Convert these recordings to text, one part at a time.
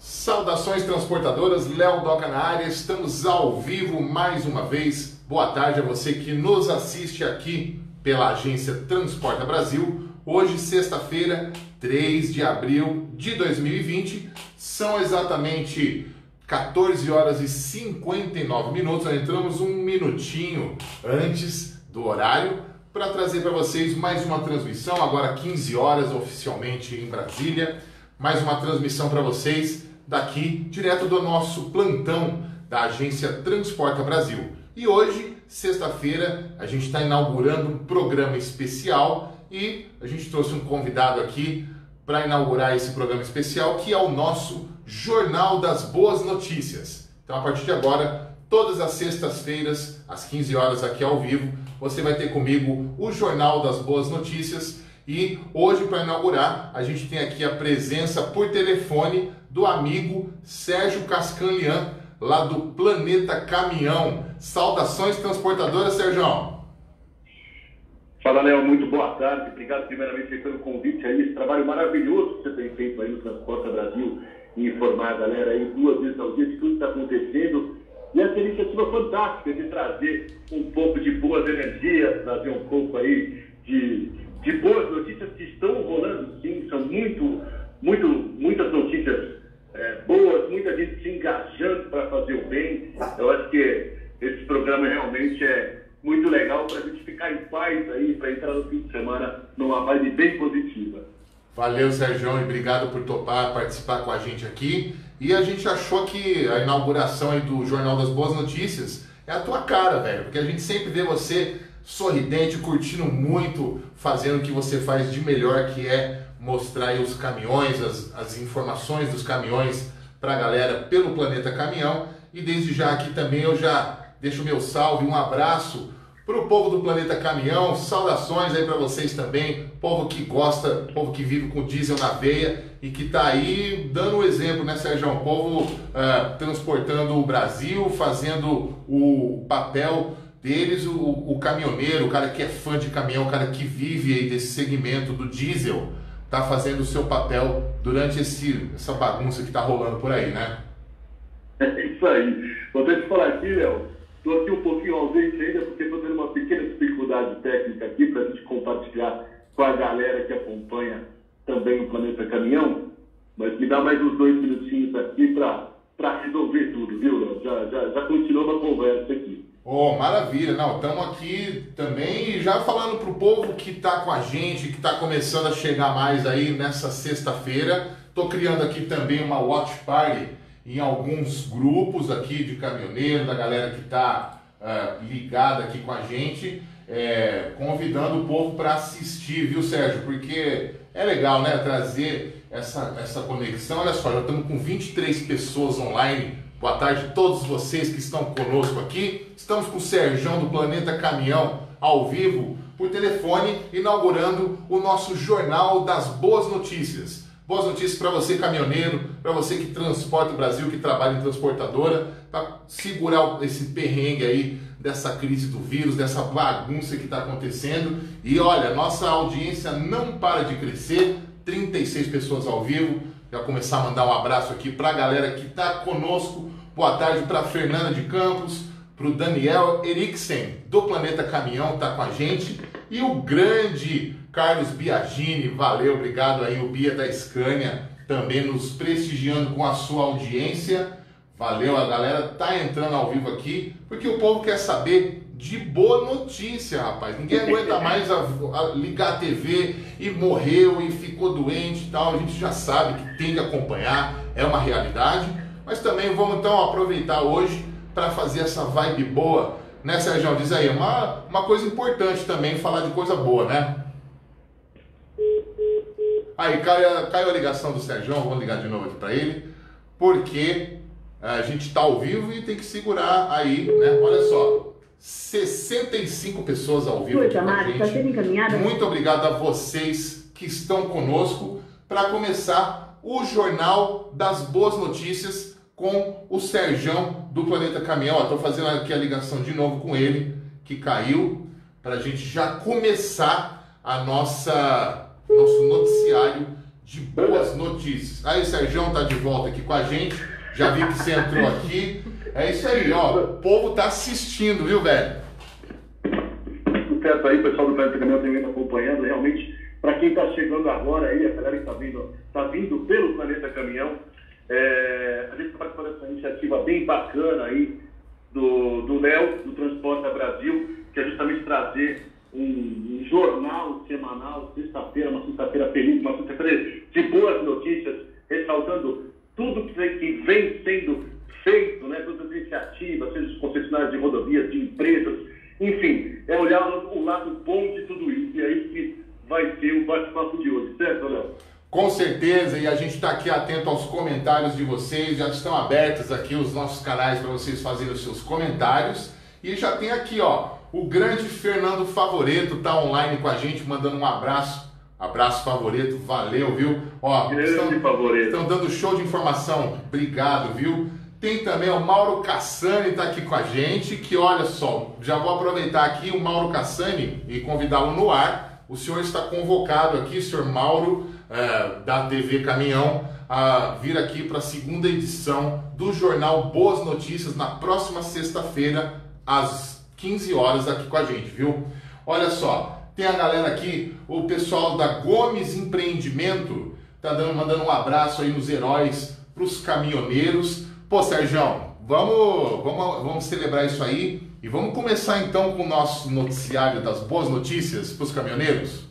Saudações transportadoras, Léo Doca na área, estamos ao vivo mais uma vez. Boa tarde a você que nos assiste aqui pela agência Transporta Brasil. Hoje, sexta-feira, 3 de abril de 2020, são exatamente 14 horas e 59 minutos. Nós entramos um minutinho antes do horário para trazer para vocês mais uma transmissão, agora 15 horas oficialmente em Brasília. Mais uma transmissão para vocês daqui, direto do nosso plantão da agência Transporta Brasil. E hoje, sexta-feira, a gente está inaugurando um programa especial e a gente trouxe um convidado aqui para inaugurar esse programa especial, que é o nosso Jornal das Boas Notícias. Então, a partir de agora, todas as sextas-feiras, às 15 horas aqui ao vivo, você vai ter comigo o Jornal das Boas Notícias. E hoje, para inaugurar, a gente tem aqui a presença por telefone do amigo Sérgio Cascanlian, lá do Planeta Caminhão. Saudações transportadoras, Sérgio. Fala, Léo, muito boa tarde. Obrigado primeiramente pelo convite aí, esse trabalho maravilhoso que você tem feito aí no Transporta Brasil e informar a galera aí duas vezes ao dia de tudo que está acontecendo. E essa iniciativa fantástica de trazer um pouco de boas energias, trazer um pouco aí de, de boas notícias que estão rolando, sim, são muito, muito, muitas notícias é, boas, muita gente se engajando para fazer o bem. Eu acho que esse programa realmente é muito legal para a gente ficar em paz aí, para entrar no fim de semana numa vibe bem positiva. Valeu, Sérgio, e obrigado por topar participar com a gente aqui. E a gente achou que a inauguração aí do Jornal das Boas Notícias é a tua cara, velho, porque a gente sempre vê você sorridente, curtindo muito, fazendo o que você faz de melhor, que é mostrar os caminhões, as, as informações dos caminhões para a galera pelo Planeta Caminhão. E desde já aqui também eu já deixo meu salve, um abraço para o povo do Planeta Caminhão, saudações aí para vocês também, povo que gosta, povo que vive com diesel na veia e que está aí dando o exemplo, né, Sérgio? Povo uh, transportando o Brasil, fazendo o papel deles, o, o caminhoneiro, o cara que é fã de caminhão, o cara que vive aí desse segmento do diesel está fazendo o seu papel durante esse, essa bagunça que está rolando por aí, né? É isso aí. Vou até te falar aqui, Léo, estou aqui um pouquinho ausente ainda porque estou tendo uma pequena dificuldade técnica aqui para a gente compartilhar com a galera que acompanha também o Planeta Caminhão, mas me dá mais uns dois minutinhos aqui para resolver tudo, viu, Léo? Já, já, já continuou uma conversa aqui. Oh, maravilha. Não, estamos aqui também já falando para o povo que está com a gente, que está começando a chegar mais aí nessa sexta-feira. Estou criando aqui também uma watch party em alguns grupos aqui de caminhoneiro, da galera que está uh, eh, ligada aqui com a gente, é, convidando o povo para assistir, viu, Sérgio? Porque é legal, né, trazer essa, essa conexão. Olha só, já estamos com 23 pessoas online Boa tarde a todos vocês que estão conosco aqui. Estamos com o Serjão do Planeta Caminhão ao vivo por telefone, inaugurando o nosso Jornal das Boas Notícias. Boas notícias para você, caminhoneiro, para você que transporta o Brasil, que trabalha em transportadora, para segurar esse perrengue aí dessa crise do vírus, dessa bagunça que está acontecendo. E olha, nossa audiência não para de crescer, 36 pessoas ao vivo. Já começar a mandar um abraço aqui para a galera que está conosco. Boa tarde para Fernanda de Campos, para o Daniel Eriksen, do Planeta Caminhão, está com a gente. E o grande Carlos Biagini, valeu, obrigado aí, o Bia da Scania, também nos prestigiando com a sua audiência. Valeu, a galera tá entrando ao vivo aqui, porque o povo quer saber de boa notícia, rapaz. Ninguém aguenta mais a, a ligar a TV e morreu e ficou doente e tal. A gente já sabe que tem que acompanhar, é uma realidade. Mas também vamos então aproveitar hoje para fazer essa vibe boa, né, Sérgio? Diz aí, uma, uma coisa importante também falar de coisa boa, né? Aí caiu, caiu a ligação do Sérgio, vamos ligar de novo aqui para ele, porque a gente está ao vivo e tem que segurar aí, né? Olha só, 65 pessoas ao vivo aqui com a gente. Tá Muito obrigado a vocês que estão conosco para começar o Jornal das Boas Notícias com o Serjão do Planeta Caminhão. Estou fazendo aqui a ligação de novo com ele, que caiu, para a gente já começar a nossa nosso noticiário de boas notícias. Aí, Sérgio tá de volta aqui com a gente. Já vi que você entrou aqui. É isso aí, ó. O povo tá assistindo, viu, velho? Certo aí, pessoal do Planeta Caminhão também acompanhando. Realmente, para quem está chegando agora aí, a galera que está vindo, tá vindo pelo Planeta Caminhão, é, a gente está participando dessa iniciativa bem bacana aí do Léo, do, do Transporta Brasil, que é justamente trazer um, um jornal semanal, sexta-feira, uma sexta-feira feliz, uma sexta-feira de boas notícias, ressaltando tudo que vem sendo feito, né, todas as iniciativas, seja os concessionários de rodovias, de empresas, enfim, é olhar o lado bom de tudo isso. E é isso que vai ser o bate-papo de hoje, certo, Léo? Com certeza, e a gente está aqui atento aos comentários de vocês, já estão abertos aqui os nossos canais para vocês fazerem os seus comentários. E já tem aqui, ó, o grande Fernando Favoreto tá online com a gente, mandando um abraço. Abraço favorito, valeu, viu? Ó, grande estão, favorito. Estão dando show de informação, obrigado, viu? Tem também o Mauro Cassani tá aqui com a gente, que olha só, já vou aproveitar aqui o Mauro Cassani e convidá-lo no ar. O senhor está convocado aqui, senhor Mauro, é, da TV Caminhão a vir aqui para a segunda edição do jornal Boas Notícias na próxima sexta-feira, às 15 horas, aqui com a gente, viu? Olha só, tem a galera aqui, o pessoal da Gomes Empreendimento, tá dando, mandando um abraço aí nos heróis para os caminhoneiros. Pô, Sérgio, vamos, vamos, vamos celebrar isso aí e vamos começar então com o nosso noticiário das boas notícias para os caminhoneiros?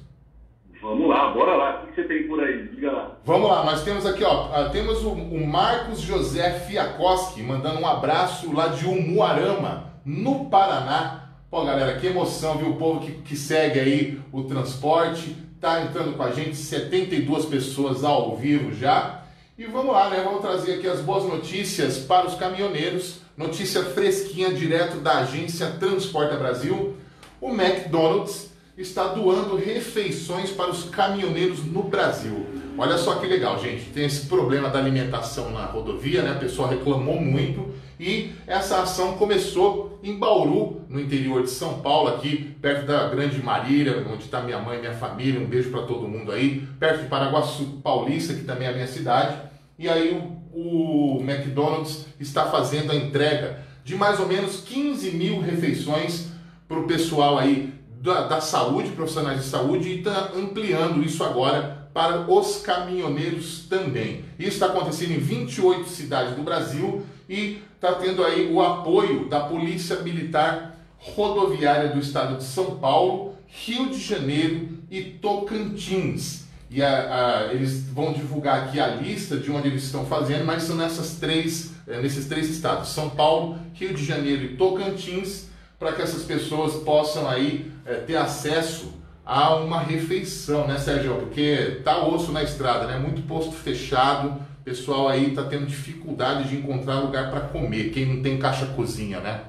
Lá, bora lá. O que você tem por aí? Diga lá. Vamos lá, nós temos aqui, ó, ah, temos o, o Marcos José Fiakoski mandando um abraço lá de Umuarama, no Paraná. Pô, galera, que emoção, viu? O povo que, que segue aí o transporte, tá entrando com a gente, 72 pessoas ao vivo já. E vamos lá, né? Vamos trazer aqui as boas notícias para os caminhoneiros. Notícia fresquinha direto da agência Transporta Brasil. O McDonald's está doando refeições para os caminhoneiros no Brasil. Olha só que legal, gente. Tem esse problema da alimentação na rodovia, né? A pessoa reclamou muito e essa ação começou em Bauru, no interior de São Paulo, aqui perto da Grande Marília, onde está minha mãe minha família. Um beijo para todo mundo aí. Perto de Paraguaçu Paulista, que também é a minha cidade. E aí o, o McDonald's está fazendo a entrega de mais ou menos 15 mil refeições para o pessoal aí da, da saúde, profissionais de saúde, e está ampliando isso agora para os caminhoneiros também. Isso está acontecendo em 28 cidades do Brasil e está tendo aí o apoio da Polícia Militar Rodoviária do Estado de São Paulo, Rio de Janeiro e Tocantins. E a, a, eles vão divulgar aqui a lista de onde eles estão fazendo, mas são nessas três, é, nesses três estados: São Paulo, Rio de Janeiro e Tocantins para que essas pessoas possam aí é, ter acesso a uma refeição, né, Sérgio? Porque tá osso na estrada, né? Muito posto fechado, pessoal aí tá tendo dificuldade de encontrar lugar para comer, quem não tem caixa cozinha, né?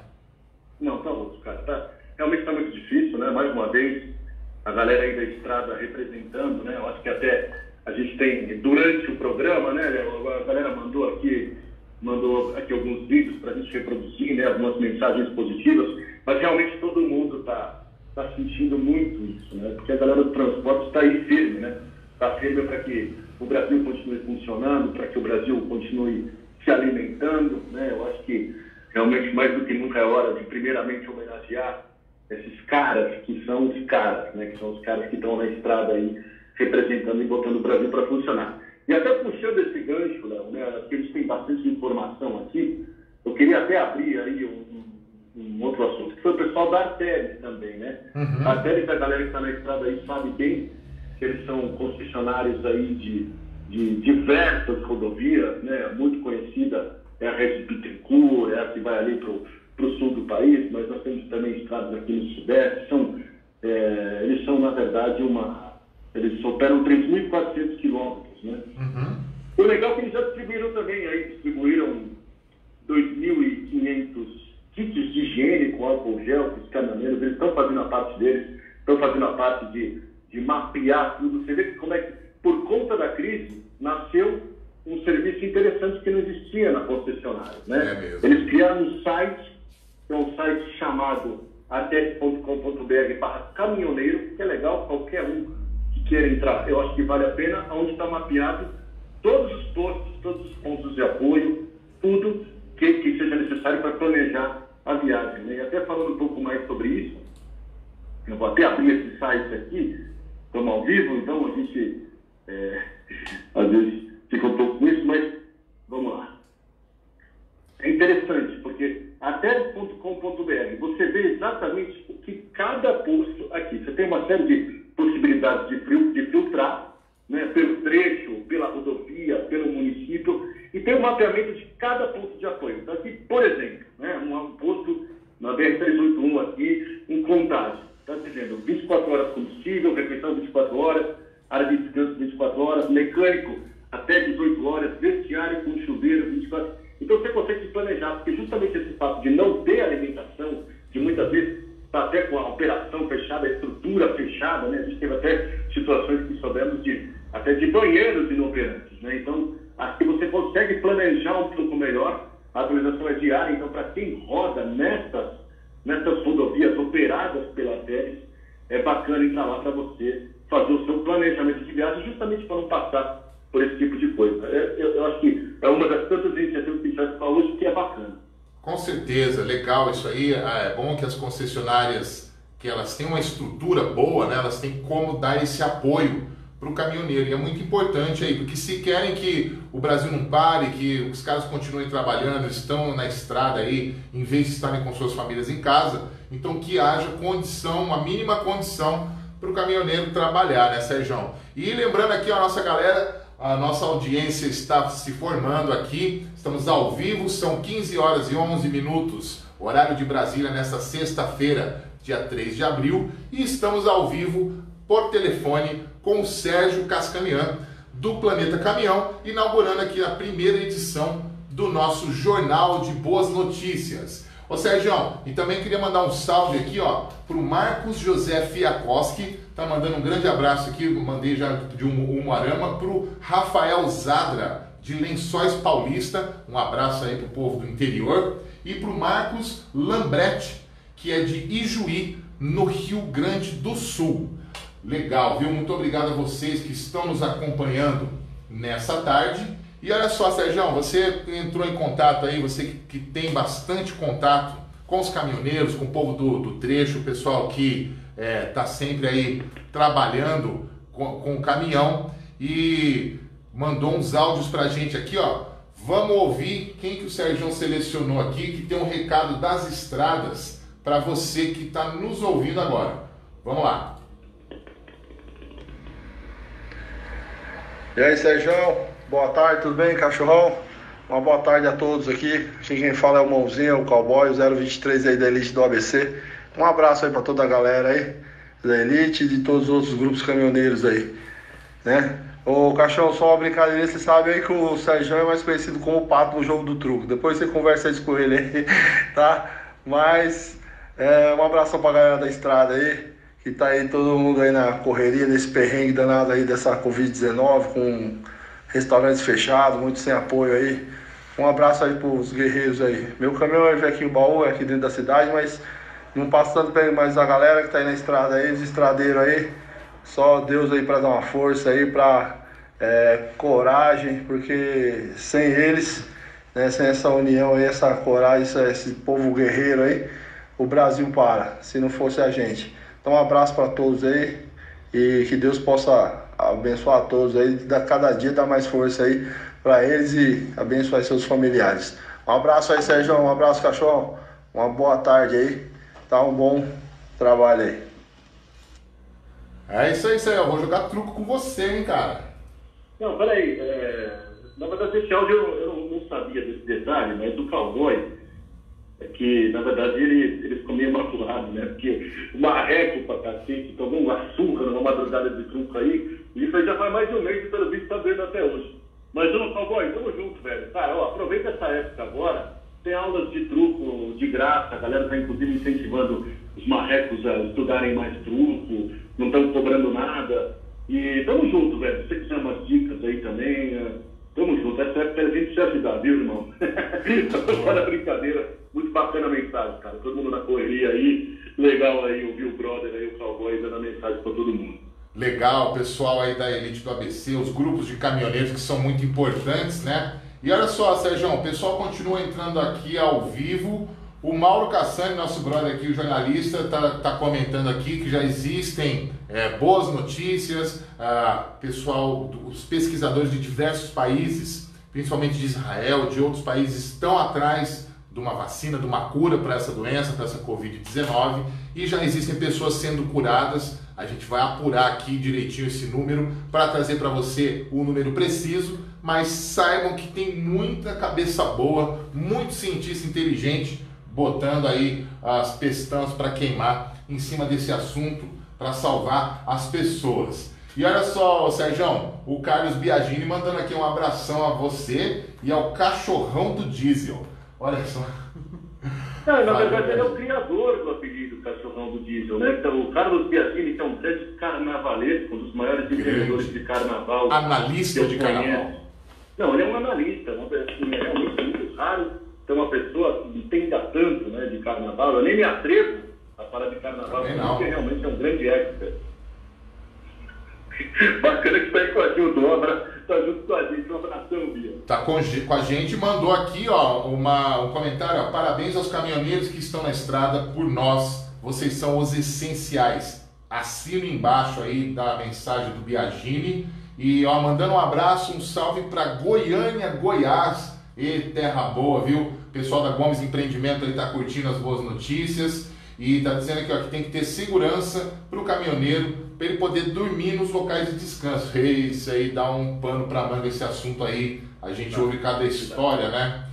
Não, tá osso, cara. Tá, realmente tá muito difícil, né? Mais uma vez, a galera aí da estrada representando, né? Eu acho que até a gente tem, durante o programa, né, a galera mandou aqui mandou aqui alguns vídeos para a gente reproduzir, né, algumas mensagens positivas, mas realmente todo mundo está tá sentindo muito isso, né, porque a galera do transporte está aí firme, né, está firme para que o Brasil continue funcionando, para que o Brasil continue se alimentando, né, eu acho que realmente mais do que nunca é hora de primeiramente homenagear esses caras que são os caras, né, que são os caras que estão na estrada aí representando e botando o Brasil para funcionar. E até puxando esse gancho, Léo, né, a gente tem bastante informação aqui, eu queria até abrir aí um, um outro assunto, que foi o pessoal da Arteris também, né? Uhum. A Arteris, a galera que está na estrada aí sabe bem que eles são concessionários aí de, de diversas rodovias, né? Muito conhecida é a Rede Bittencourt, é a que vai ali para o sul do país, mas nós temos também estradas aqui no sudeste, são, é, eles são, na verdade, uma... Eles operam 3.400 quilômetros né? Uhum. O legal é que eles já distribuíram também, aí distribuíram 2.500 kits de higiene com álcool gel os caminhoneiros, eles estão fazendo a parte deles, estão fazendo a parte de, de mapear tudo. Você vê como é que, por conta da crise, nasceu um serviço interessante que não existia na concessionária. Né? É eles criaram um site, que é um site chamado ates.com.br para caminhoneiro, que é legal, qualquer um queira entrar, eu acho que vale a pena, onde está mapeado todos os postos, todos os pontos de apoio, tudo que, que seja necessário para planejar a viagem. Né? E até falando um pouco mais sobre isso, eu vou até abrir esse site aqui, estamos ao vivo, então a gente é, às vezes fica um pouco com isso, mas vamos lá. É interessante, porque até.com.br você vê exatamente o que cada posto aqui. Você tem uma série de possibilidades de, de filtrar, né, pelo trecho, pela rodovia, pelo município, e tem o um mapeamento de cada ponto de apoio. Então, aqui, por exemplo, né, um posto na BR-381 aqui, em Contagem, está dizendo 24 horas combustível, refeição 24 horas, área de descanso 24 horas, mecânico até 18 horas, vestiário com chuveiro 24 horas. Então você consegue se planejar, porque justamente esse fato de não ter alimentação, de muitas vezes está até com a operação fechada, a estrutura fechada, né? A gente teve até situações que soubemos de até de banheiros inoperantes, né? Então, aqui você consegue planejar um pouco melhor, a atualização é diária, então para quem roda nessas, nessas rodovias operadas pela TERES, é bacana entrar lá para você fazer o seu planejamento de viagem justamente para não passar por esse tipo de coisa. Eu, eu, eu acho que é uma das tantas iniciativas que a gente vai falar hoje que é bacana. Com certeza, legal isso aí. Ah, é bom que as concessionárias que elas têm uma estrutura boa, né? elas têm como dar esse apoio para o caminhoneiro. E é muito importante aí, porque se querem que o Brasil não pare, que os caras continuem trabalhando, estão na estrada aí, em vez de estarem com suas famílias em casa, então que haja condição, uma mínima condição para o caminhoneiro trabalhar, né, Sérgio? E lembrando aqui a nossa galera, a nossa audiência está se formando aqui, estamos ao vivo, são 15 horas e 11 minutos, horário de Brasília, nesta sexta-feira, dia 3 de abril, e estamos ao vivo por telefone com o Sérgio Cascamian, do Planeta Caminhão, inaugurando aqui a primeira edição do nosso Jornal de Boas Notícias. Ô Sérgio, e também queria mandar um salve aqui, ó, pro Marcos José Fiakoski, tá mandando um grande abraço aqui, mandei já de um Umuarama, pro Rafael Zadra, de Lençóis Paulista, um abraço aí pro povo do interior, e pro Marcos Lambretti, que é de Ijuí, no Rio Grande do Sul. Legal, viu? Muito obrigado a vocês que estão nos acompanhando nessa tarde. E olha só, Sérgio, você entrou em contato aí, você que, tem bastante contato com os caminhoneiros, com o povo do, do trecho, o pessoal que está é, tá sempre aí trabalhando com, com o caminhão e mandou uns áudios para a gente aqui, ó. Vamos ouvir quem que o Sérgio selecionou aqui, que tem um recado das estradas para você que está nos ouvindo agora. Vamos lá. E aí, Sérgio? Boa tarde, tudo bem, cachorrão? Uma boa tarde a todos aqui. Aqui quem fala é o Mãozinho, o Cowboy, o 023 aí da Elite do ABC. Um abraço aí para toda a galera aí, da Elite e de todos os outros grupos caminhoneiros aí, né? Ô cachorro, só uma brincadeira, você sabe aí que o Sérgio é mais conhecido como o pato no jogo do truco. Depois você conversa isso com ele aí, tá? Mas é, um abraço pra galera da estrada aí que tá aí todo mundo aí na correria, nesse perrengue danado aí dessa Covid-19, com restaurantes fechados, muito sem apoio aí. Um abraço aí pros guerreiros aí. Meu caminhão é aqui em Baú, é aqui dentro da cidade, mas não passa tanto bem, mas a galera que tá aí na estrada aí, os estradeiros aí, só Deus aí para dar uma força aí, pra é, coragem, porque sem eles, né, sem essa união aí, essa coragem, esse, esse povo guerreiro aí, o Brasil para, se não fosse a gente. Então, um abraço para todos aí e que Deus possa abençoar a todos aí, cada dia dar mais força aí para eles e abençoar seus familiares. Um abraço aí, Sérgio, um abraço, cachorro. Uma boa tarde aí, tá? Um bom trabalho aí. É isso aí, Sérgio. Eu vou jogar truco com você, hein, cara. Não, peraí. É... Na verdade, esse áudio eu, eu não sabia desse detalhe, mas do cowboy que, na verdade, ele, eles comiam maculado, né? Porque o marreco pra cacete tomou um açúcar numa madrugada de truco aí, e isso aí já faz mais de um mês pelo visto tá vendo até hoje. Mas, ô, cowboy, tamo junto, velho. Cara, ó, aproveita essa época agora, tem aulas de truco de graça, a galera tá inclusive incentivando os marrecos a estudarem mais truco, não estão cobrando nada. E tamo junto, velho. Se você quiser umas dicas aí também, é, tamo junto. Essa época é a gente se ajudar, viu, irmão? Fora brincadeira. Muito bacana a mensagem, cara. Todo mundo na correria aí. Legal aí ouvir o brother aí, o cowboy, dando a mensagem para todo mundo. legal, pessoal aí da elite do ABC, os grupos de caminhoneiros que são muito importantes, né? E olha só, Sérgio, o pessoal continua entrando aqui ao vivo. O Mauro Cassani, nosso brother aqui, o jornalista, está tá comentando aqui que já existem é, boas notícias. Ah, pessoal, os pesquisadores de diversos países, principalmente de Israel, de outros países, estão atrás de uma vacina, de uma cura para essa doença, para essa Covid-19, e já existem pessoas sendo curadas. A gente vai apurar aqui direitinho esse número para trazer para você o número preciso, mas saibam que tem muita cabeça boa, muito cientista inteligente botando aí as pestãs para queimar em cima desse assunto para salvar as pessoas. E olha só, Sérgio, o Carlos Biagini mandando aqui um abração a você e ao cachorrão do diesel. Olha só. Não, na verdade, ele é o criador do apelido Cachorrão do Diesel, né? Então, o Carlos Biasini, que é um grande carnavalesco, um dos maiores empreendedores de carnaval. Analista de carnaval. Não, ele é um analista, uma pessoa assim, é realmente muito raro ter uma pessoa que entenda tanto né, de carnaval. Eu nem me atrevo a falar de carnaval, porque realmente é um grande expert. Bacana que está aí com a gente, o está junto com a gente. Um abração, Bia. Tá com, com a gente, mandou aqui ó, uma, um comentário. Ó, Parabéns aos caminhoneiros que estão na estrada por nós. Vocês são os essenciais. Assino embaixo aí da mensagem do Biagini. E ó, mandando um abraço, um salve para Goiânia, Goiás. E terra boa, viu? O pessoal da Gomes Empreendimento aí tá curtindo as boas notícias. E está dizendo aqui ó, que tem que ter segurança para o caminhoneiro, para ele poder dormir nos locais de descanso. Isso aí dá um pano para manga esse assunto aí. A gente ouve cada história, né?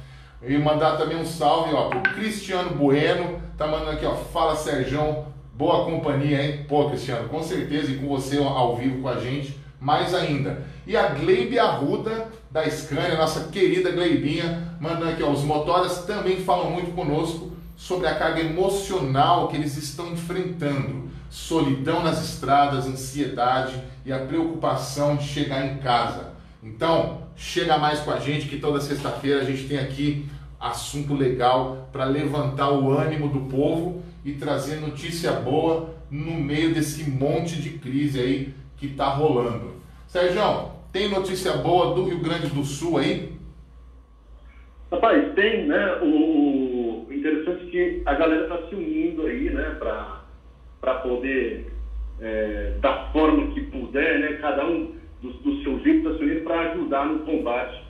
E mandar também um salve ó, pro Cristiano Bueno. Tá mandando aqui, ó. Fala Serjão, boa companhia, hein? Pô, Cristiano, com certeza, e com você ao vivo com a gente, mais ainda. E a Gleibe Arruda, da Scania, nossa querida Gleibinha, mandando aqui, ó. Os motoras também falam muito conosco sobre a carga emocional que eles estão enfrentando. Solidão nas estradas, ansiedade e a preocupação de chegar em casa. Então, chega mais com a gente que toda sexta-feira a gente tem aqui assunto legal para levantar o ânimo do povo e trazer notícia boa no meio desse monte de crise aí que está rolando. Sérgio, tem notícia boa do Rio Grande do Sul aí? Rapaz, tem, né? O, interessante que a galera está se unindo aí, né, para poder, é, da forma que puder, né, cada um dos, seus está se para ajudar no combate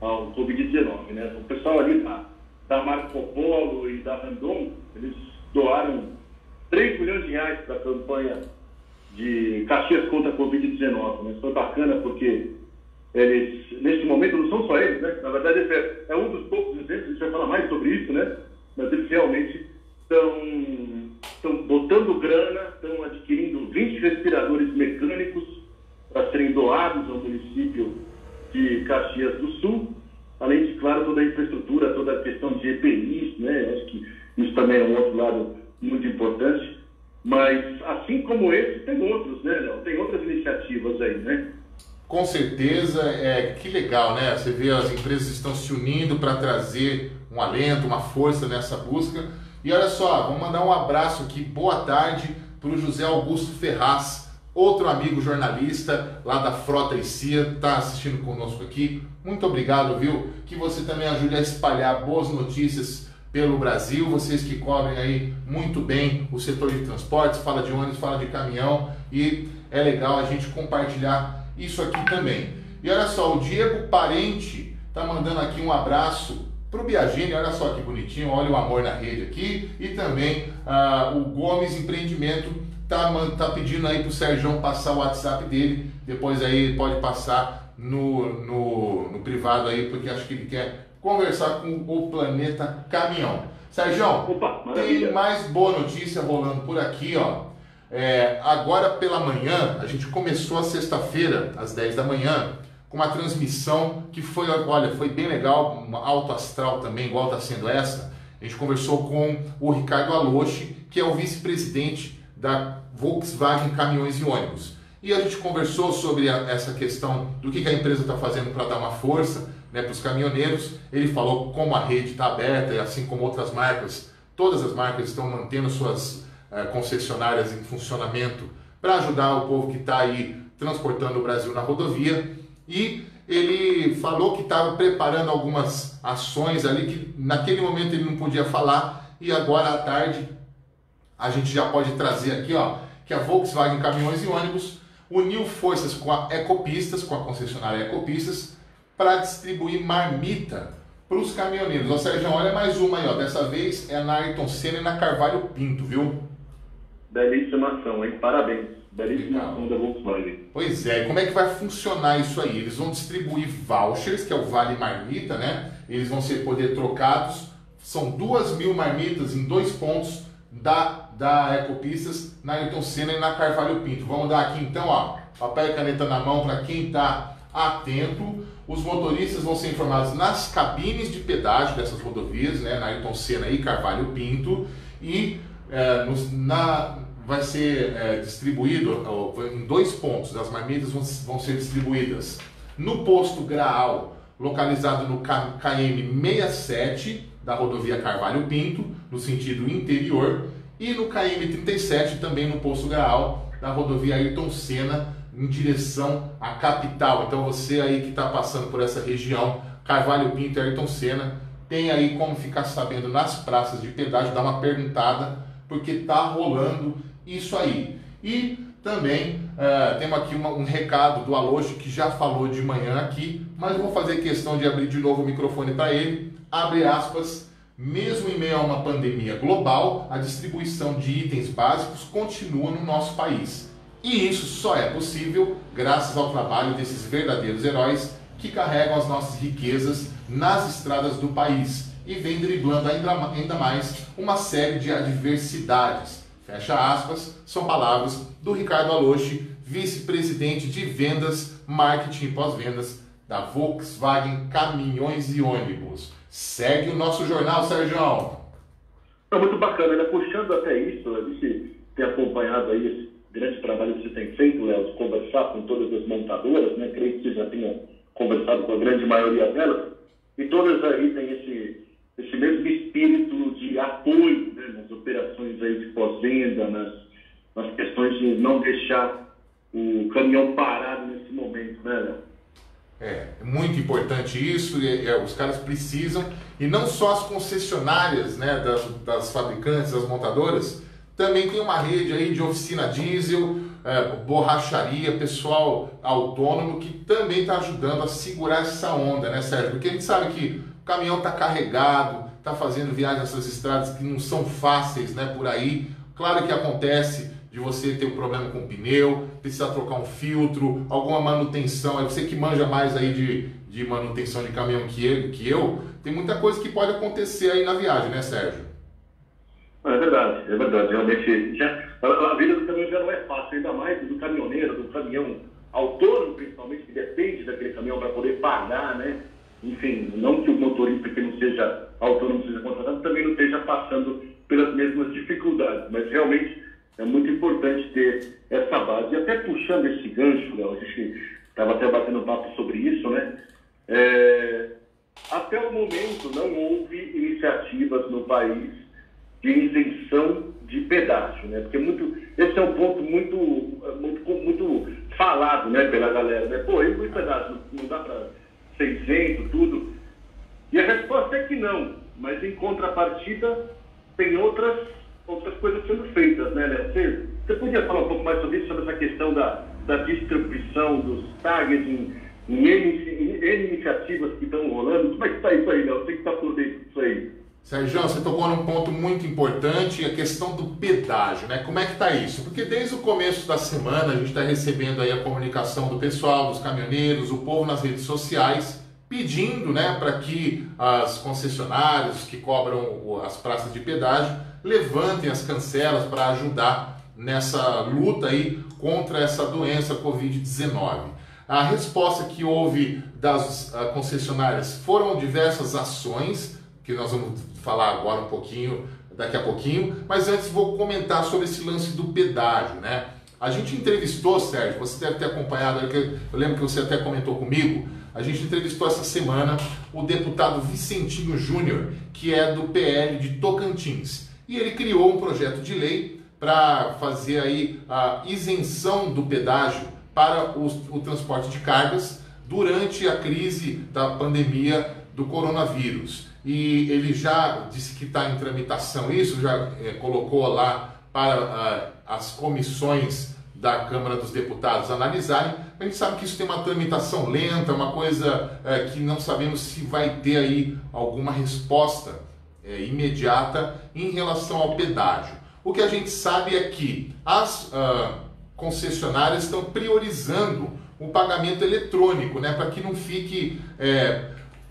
ao Covid-19, né. O pessoal ali da, da Marco Polo e da Randon, eles doaram 3 milhões de reais para a campanha de Caxias contra a Covid-19, né. Foi bacana porque eles, neste momento, não são só eles, né? Na verdade, é, é um dos poucos exemplos, a gente vai falar mais sobre isso, né? mas eles realmente estão botando grana, estão adquirindo 20 respiradores mecânicos para serem doados ao município de Caxias do Sul, além de, claro, toda a infraestrutura, toda a questão de EPIs, né? Acho que isso também é um outro lado muito importante. Mas, assim como esse, tem outros, né, Léo? Tem outras iniciativas aí, né? Com certeza, é que legal, né? Você vê as empresas estão se unindo para trazer um alento, uma força nessa busca. E olha só, vamos mandar um abraço aqui, boa tarde, para o José Augusto Ferraz, outro amigo jornalista lá da Frota e Cia, está assistindo conosco aqui. Muito obrigado, viu? Que você também ajude a espalhar boas notícias pelo Brasil, vocês que cobrem aí muito bem o setor de transportes, fala de ônibus, fala de caminhão e é legal a gente compartilhar isso aqui também. E olha só, o Diego Parente está mandando aqui um abraço para o Biagini, olha só que bonitinho, olha o amor na rede aqui. E também ah, o Gomes Empreendimento tá, tá pedindo aí para o Sérgio passar o WhatsApp dele. Depois aí pode passar no, no, no privado aí, porque acho que ele quer conversar com o Planeta Caminhão. Sérgio, tem mais boa notícia rolando por aqui, ó. É, agora pela manhã, a gente começou a sexta-feira, às 10 da manhã, com uma transmissão que foi, olha, foi bem legal, uma alto astral também, igual está sendo essa. A gente conversou com o Ricardo Aloche, que é o vice-presidente da Volkswagen Caminhões e Ônibus. E a gente conversou sobre a, essa questão do que, que a empresa está fazendo para dar uma força né, para os caminhoneiros. Ele falou como a rede está aberta, e assim como outras marcas, todas as marcas estão mantendo suas uh, concessionárias em funcionamento para ajudar o povo que está aí transportando o Brasil na rodovia. E ele falou que estava preparando algumas ações ali que naquele momento ele não podia falar e agora à tarde a gente já pode trazer aqui, ó, que a Volkswagen Caminhões e Ônibus uniu forças com a Ecopistas, com a concessionária Ecopistas, para distribuir marmita para os caminhoneiros. Ó, Sérgio, olha mais uma aí, ó. Dessa vez é na Ayrton Senna e na Carvalho Pinto, viu? Belíssima ação, hein? Parabéns. Belíssima da Volkswagen. Pois é, como é que vai funcionar isso aí? Eles vão distribuir vouchers, que é o Vale Marmita, né? Eles vão ser poder trocados. São duas mil marmitas em dois pontos da, da Ecopistas, na Ayrton Senna e na Carvalho Pinto. Vamos dar aqui então, ó, papel e caneta na mão para quem está atento. Os motoristas vão ser informados nas cabines de pedágio dessas rodovias, né, na Ayrton Senna e Carvalho Pinto, e é, nos, na, vai ser é, distribuído em dois pontos. As marmitas vão, vão ser distribuídas no posto Graal, localizado no KM 67 da rodovia Carvalho Pinto, no sentido interior, e no KM 37 também no posto Graal da rodovia Ayrton Senna, em direção à capital. Então você aí que está passando por essa região, Carvalho Pinto e Ayrton Senna, tem aí como ficar sabendo nas praças de pedágio, dá uma perguntada, porque está rolando isso aí. E também uh, temos aqui uma, um recado do Alojo que já falou de manhã aqui, mas vou fazer questão de abrir de novo o microfone para ele. Abre aspas. Mesmo em meio a uma pandemia global, a distribuição de itens básicos continua no nosso país. E isso só é possível graças ao trabalho desses verdadeiros heróis que carregam as nossas riquezas nas estradas do país e vem driblando ainda mais uma série de adversidades. Fecha aspas, são palavras do Ricardo Aloche, vice-presidente de vendas, marketing e pós-vendas da Volkswagen Caminhões e Ônibus. Segue o nosso jornal, Sérgio. É muito bacana, né? Puxando até isso, a gente tem acompanhado aí esse grande trabalho que você tem feito, Léo, de conversar com todas as montadoras, né? Creio que você já tenha conversado com a grande maioria delas, e todas aí têm esse, esse mesmo espírito de apoio né? nas operações aí de pós-venda, nas, nas questões de não deixar o caminhão parado nesse momento, né, Léo? É, é muito importante isso, e, é, os caras precisam, e não só as concessionárias né, das, das fabricantes, das montadoras, também tem uma rede aí de oficina diesel, é, borracharia, pessoal autônomo que também está ajudando a segurar essa onda, né, Sérgio? Porque a gente sabe que o caminhão está carregado, está fazendo viagem nessas estradas que não são fáceis, né, por aí. Claro que acontece de você ter um problema com o pneu, precisar trocar um filtro, alguma manutenção. É você que manja mais aí de, de manutenção de caminhão que eu, que eu, tem muita coisa que pode acontecer aí na viagem, né, Sérgio? É verdade, é verdade. Realmente, já, a, vida do caminhão já não é fácil, ainda mais do caminhoneiro, do caminhão autônomo, principalmente, que depende daquele caminhão para poder pagar, né? Enfim, não que o motorista que não seja autônomo, seja contratado, também não esteja passando pelas mesmas dificuldades, mas realmente é muito importante ter essa base. E até puxando esse gancho, Léo, a gente estava até batendo papo sobre isso, né? É, até o momento não houve iniciativas no país de isenção de pedágio, né? Porque muito, esse é um ponto muito, muito, muito falado, né, pela galera, né? Pô, e o pedágio não dá para isento, tudo? E a resposta é que não, mas em contrapartida tem outras outras coisas sendo feitas, né, Léo? Você, você podia falar um pouco mais sobre isso, sobre essa questão da, da distribuição dos tags em, em, em iniciativas que estão rolando? Como é que está isso aí, Léo? Você que está por dentro disso aí. Sérgio, você tocou num ponto muito importante, a questão do pedágio, né? Como é que está isso? Porque desde o começo da semana a gente está recebendo aí a comunicação do pessoal, dos caminhoneiros, o povo nas redes sociais, pedindo, né, para que as concessionárias que cobram as praças de pedágio levantem as cancelas para ajudar nessa luta aí contra essa doença Covid-19. A resposta que houve das uh, concessionárias foram diversas ações, que nós vamos falar agora um pouquinho, daqui a pouquinho, mas antes vou comentar sobre esse lance do pedágio, né? A gente entrevistou, Sérgio, você deve ter acompanhado, eu lembro que você até comentou comigo, a gente entrevistou essa semana o deputado Vicentinho Júnior, que é do PL de Tocantins e ele criou um projeto de lei para fazer aí a isenção do pedágio para o, o transporte de cargas durante a crise da pandemia do coronavírus. E ele já disse que está em tramitação isso, já é, colocou lá para as comissões da Câmara dos Deputados analisarem. A gente sabe que isso tem uma tramitação lenta, uma coisa é, que não sabemos se vai ter aí alguma resposta é, imediata em relação ao pedágio. O que a gente sabe é que as uh, concessionárias estão priorizando o pagamento eletrônico, né, para que não fique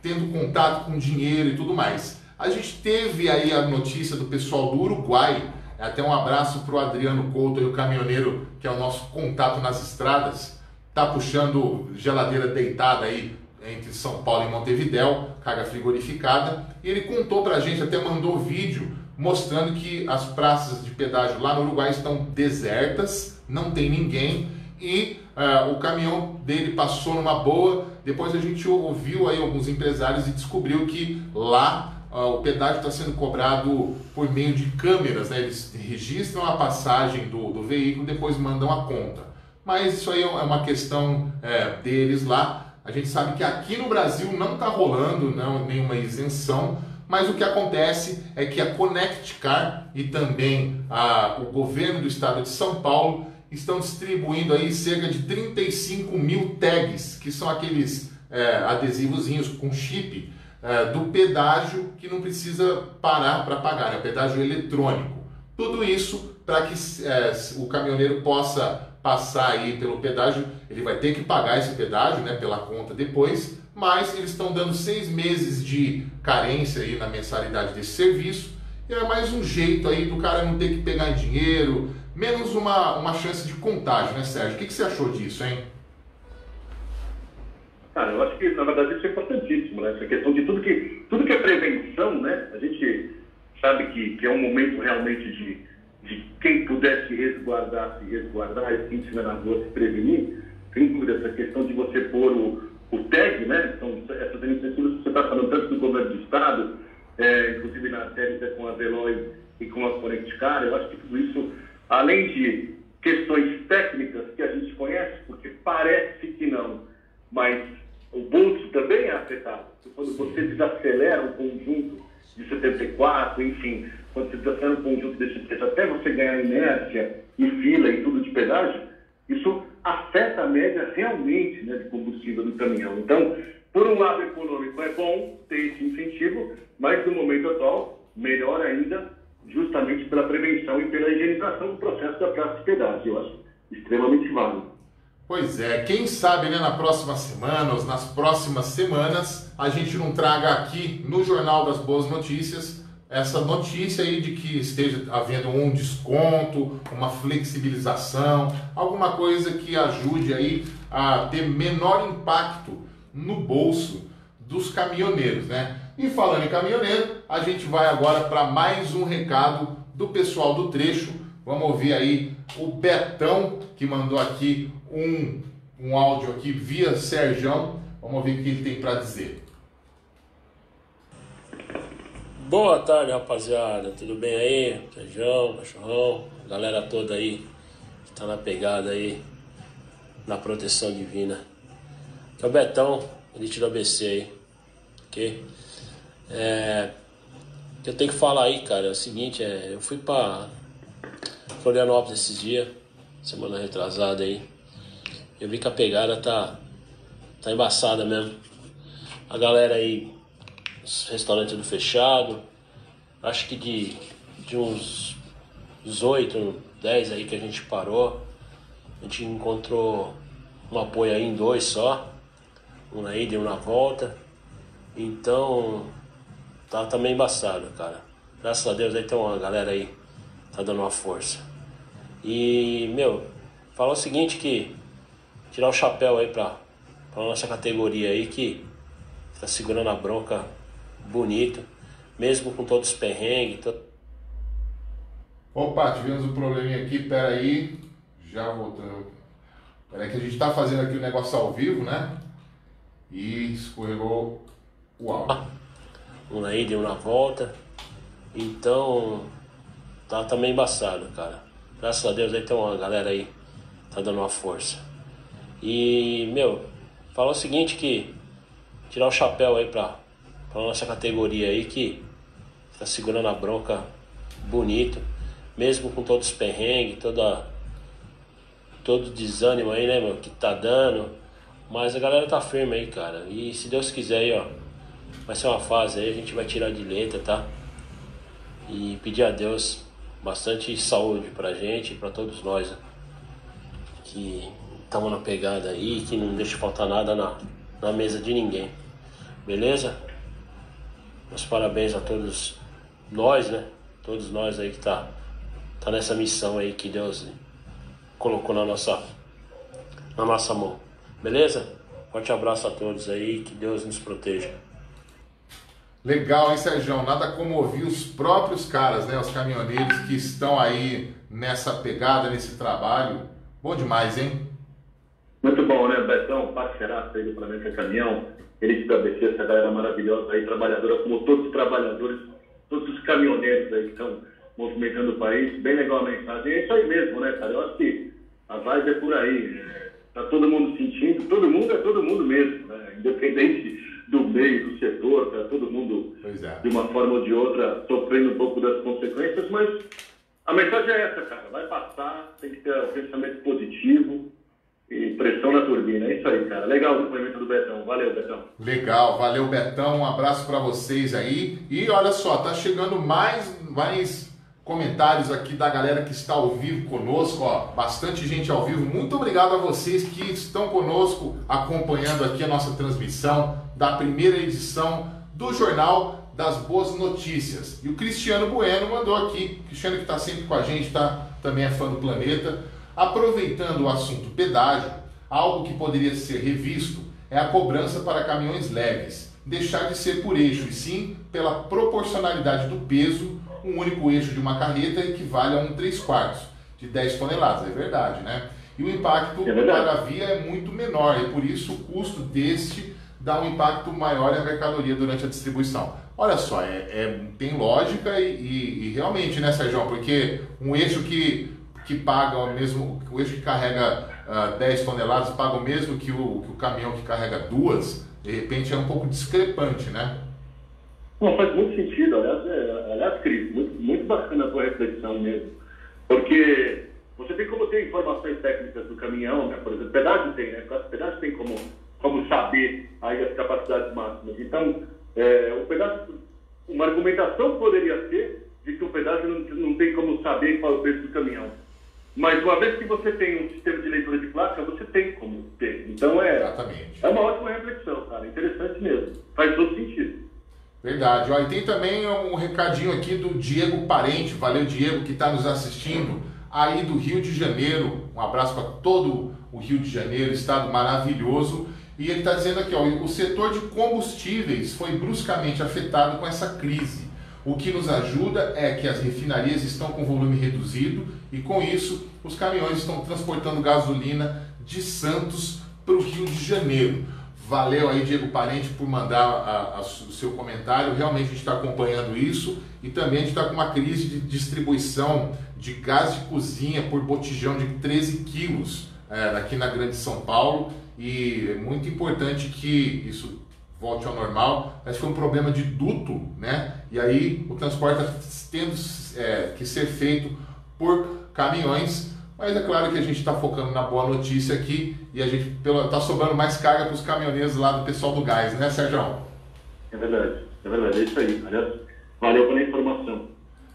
tendo contato com dinheiro e tudo mais. A gente teve aí a notícia do pessoal do Uruguai, até um abraço para o Adriano Couto, o caminhoneiro que é o nosso contato nas estradas, tá puxando geladeira deitada aí entre São Paulo e Montevidéu, carga frigorificada, e ele contou para a gente, até mandou vídeo mostrando que as praças de pedágio lá no Uruguai estão desertas, não tem ninguém e uh, o caminhão dele passou numa boa. Depois a gente ouviu aí alguns empresários e descobriu que lá uh, o pedágio está sendo cobrado por meio de câmeras, né? eles registram a passagem do, do veículo, depois mandam a conta. Mas isso aí é uma questão é, deles lá. A gente sabe que aqui no Brasil não está rolando não, nenhuma isenção mas o que acontece é que a Connect Car e também a, o governo do estado de São Paulo estão distribuindo aí cerca de 35 mil tags, que são aqueles é, adesivozinhos com chip é, do pedágio que não precisa parar para pagar, é o pedágio eletrônico. Tudo isso para que é, o caminhoneiro possa passar aí pelo pedágio, ele vai ter que pagar esse pedágio né, pela conta depois, mas eles estão dando seis meses de carência aí na mensalidade desse serviço. E é mais um jeito aí do cara não ter que pegar dinheiro, menos uma, uma chance de contágio, né, Sérgio? O que, que você achou disso, hein? Cara, eu acho que na verdade isso é importantíssimo, né? Essa questão de tudo que, tudo que é prevenção, né? A gente sabe que, que é um momento realmente de, de quem puder se resguardar, se resguardar, e quem estiver na rua se prevenir. Sem dúvida, essa questão de você pôr o, o TEG, né? Então, essas iniciativas que você está falando tanto do governo do Estado, é, inclusive na série com a Veloy e com a Conectcar, eu acho que tudo isso, além de questões técnicas que a gente conhece, porque parece que não, mas o bolso também é afetado. Quando você desacelera um conjunto de 74, enfim, quando você desacelera um conjunto desse preço, até você ganhar inércia e fila e tudo de pedágio, isso afeta a média realmente né, de combustível do caminhão. Então, por um lado econômico é bom ter esse incentivo, mas no momento atual, melhor ainda, justamente pela prevenção e pela higienização do processo da praça de pedágio. Eu acho extremamente válido. Pois é, quem sabe né, na próxima semana ou nas próximas semanas a gente não traga aqui no Jornal das Boas Notícias essa notícia aí de que esteja havendo um desconto, uma flexibilização, alguma coisa que ajude aí a ter menor impacto no bolso dos caminhoneiros, né? E falando em caminhoneiro, a gente vai agora para mais um recado do pessoal do trecho. Vamos ouvir aí o Betão que mandou aqui um, um áudio aqui via Serjão. Vamos ouvir o que ele tem para dizer. Boa tarde, rapaziada. Tudo bem aí? Feijão, cachorrão, galera toda aí que tá na pegada aí, na proteção divina. É o Betão, elite do ABC aí, ok? É, eu tenho que falar aí, cara, é o seguinte, é, eu fui pra Florianópolis esses dias, semana retrasada aí. Eu vi que a pegada tá, tá embaçada mesmo. A galera aí restaurante tudo fechado. Acho que de, de uns 18, 10 aí que a gente parou, a gente encontrou um apoio aí em dois só, um na ida e um na volta. Então tá, tá meio embaçado, cara. Graças a Deus aí tem uma galera aí tá dando uma força. E, meu, falar o seguinte que tirar o chapéu aí pra, pra nossa categoria aí que tá segurando a bronca bonito, mesmo com todos os perrengues. To... Opa, tivemos um probleminha aqui, peraí, já voltando. Peraí que a gente tá fazendo aqui o negócio ao vivo, né? E escorregou o áudio. Um na ida e um na volta. Então, tá, tá meio embaçado, cara. Graças a Deus aí tem uma galera aí tá dando uma força. E, meu, falar o seguinte que tirar o chapéu aí pra, pra nossa categoria aí que tá segurando a bronca bonito, mesmo com todos os perrengues, toda todo desânimo aí, né, meu, que tá dando. Mas a galera tá firme aí, cara. E se Deus quiser aí, ó, vai ser uma fase aí, a gente vai tirar de letra, tá? E pedir a Deus bastante saúde pra gente e pra todos nós, ó, que estamos na pegada aí, que não deixa faltar nada na, na mesa de ninguém. Beleza? Meus parabéns a todos nós, né? Todos nós aí que tá, tá nessa missão aí que Deus colocou na nossa, na nossa mão. Beleza? Forte abraço a todos aí, que Deus nos proteja. Legal, hein, Sérgio? Nada como ouvir os próprios caras, né? Os caminhoneiros que estão aí nessa pegada, nesse trabalho. Bom demais, hein? Muito bom, né, Betão? Parceiraço aí do Planeta Caminhão. Elite da BC, essa galera maravilhosa aí, trabalhadora, como todos os trabalhadores, todos os caminhoneiros aí que estão movimentando o país. Bem legal a mensagem. É isso aí mesmo, né, cara? Eu acho que a vibe é por aí. Né? Tá todo mundo sentindo, todo mundo é todo mundo mesmo, né? Independente do meio, do setor, tá todo mundo, é. de uma forma ou de outra, sofrendo um pouco das consequências, mas a mensagem é essa, cara. Vai passar, tem que ter um pensamento positivo e pressão na turbina. É isso aí, cara. Legal o depoimento do Betão. Valeu, Betão. Legal, valeu, Betão. Um abraço para vocês aí. E olha só, tá chegando mais, mais comentários aqui da galera que está ao vivo conosco, ó, bastante gente ao vivo. Muito obrigado a vocês que estão conosco acompanhando aqui a nossa transmissão da primeira edição do Jornal das Boas Notícias. E o Cristiano Bueno mandou aqui, Cristiano que está sempre com a gente, tá, também é fã do planeta, aproveitando o assunto pedágio, algo que poderia ser revisto é a cobrança para caminhões leves, deixar de ser por eixo e sim pela proporcionalidade do peso um único eixo de uma carreta equivale a um 3 quartos de 10 toneladas, é verdade, né? E o impacto é para a via é muito menor e por isso o custo deste dá um impacto maior na mercadoria durante a distribuição. Olha só, é, é tem lógica e, e, e, realmente, né, Sérgio? Porque um eixo que, que paga o mesmo, o eixo que carrega uh, ah, 10 toneladas paga o mesmo que o, que o caminhão que carrega duas, de repente é um pouco discrepante, né? Não, faz muito sentido. Reflexão mesmo. Porque você tem como ter informações técnicas do caminhão, né? Por exemplo, pedágio tem, né? Pedágio tem como, como saber aí as capacidades máximas. Então, é, o pedágio, uma argumentação poderia ser de que o pedágio não, não tem como saber qual é o peso do caminhão. Mas uma vez que você tem um sistema de leitura de placa, você tem como ter. Então é, Exatamente. é uma ótima reflexão, cara. Interessante mesmo. Faz todo sentido. Verdade. Ó, e tem também um recadinho aqui do Diego Parente. Valeu, Diego, que está nos assistindo aí do Rio de Janeiro. Um abraço para todo o Rio de Janeiro, estado maravilhoso. E ele está dizendo aqui, ó, o setor de combustíveis foi bruscamente afetado com essa crise. O que nos ajuda é que as refinarias estão com volume reduzido e com isso os caminhões estão transportando gasolina de Santos para o Rio de Janeiro. Valeu aí, Diego Parente, por mandar a, a, o seu comentário. Realmente a gente está acompanhando isso e também a gente está com uma crise de distribuição de gás de cozinha por botijão de 13 quilos é, aqui na Grande São Paulo e é muito importante que isso volte ao normal. Mas foi um problema de duto, né? E aí o transporte está tendo é, que ser feito por caminhões mas é claro que a gente está focando na boa notícia aqui e a gente está sobrando mais carga para os caminhoneiros lá do pessoal do gás, né, Sérgio? É verdade, é verdade, é isso aí. Aliás, valeu pela informação.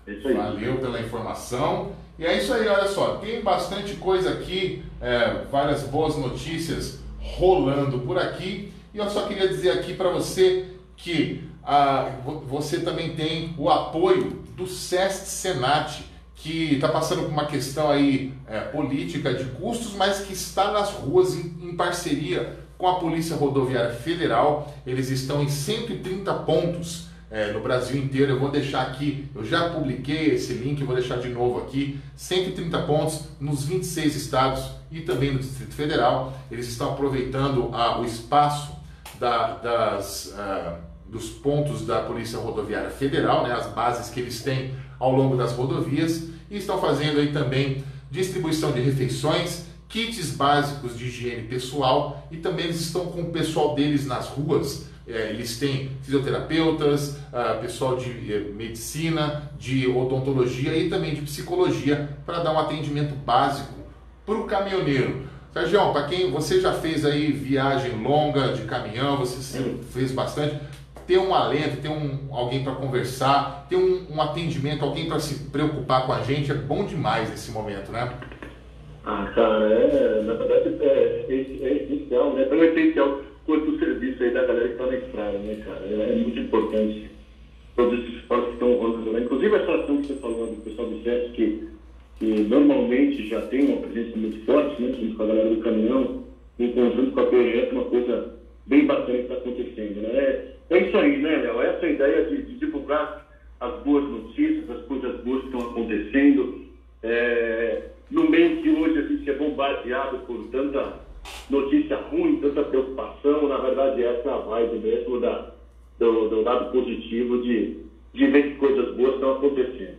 É isso aí. Valeu pela informação. E é isso aí, olha só, tem bastante coisa aqui, é, várias boas notícias rolando por aqui. E eu só queria dizer aqui para você que ah, você também tem o apoio do SESC Senat que está passando por uma questão aí é, política de custos, mas que está nas ruas em, em, parceria com a Polícia Rodoviária Federal. Eles estão em 130 pontos é, no Brasil inteiro. Eu vou deixar aqui, eu já publiquei esse link, vou deixar de novo aqui. 130 pontos nos 26 estados e também no Distrito Federal. Eles estão aproveitando o espaço da, das, uh, dos pontos da Polícia Rodoviária Federal, né, as bases que eles têm ao longo das rodovias e estão fazendo aí também distribuição de refeições, kits básicos de higiene pessoal e também eles estão com o pessoal deles nas ruas. É, eles têm fisioterapeutas, uh, pessoal de uh, medicina, de odontologia e também de psicologia para dar um atendimento básico para o caminhoneiro. Sérgio, para quem você já fez aí viagem longa de caminhão, você fez bastante, ter um alento, ter um, alguém para conversar, ter um, um atendimento, alguém para se preocupar com a gente é bom demais nesse momento, né? Ah, cara, é, na verdade é, é, é essencial, né? Tão essencial quanto o serviço aí da galera que está na estrada, né, cara? É, é muito importante todos esses esforços que estão rolando lá. Inclusive essa ação que você falou do pessoal do SESC, que, que normalmente já tem uma presença muito forte, né, junto com a galera do caminhão, em conjunto com a PRF, uma coisa bem bacana que está acontecendo, né? É, isso aí, né, Léo? Essa é ideia de, de divulgar as boas notícias, as coisas boas que estão acontecendo. É, no meio que hoje a gente é bombardeado por tanta notícia ruim, tanta preocupação, na verdade essa é a vibe mesmo da, do, do lado positivo de, de ver que coisas boas estão acontecendo.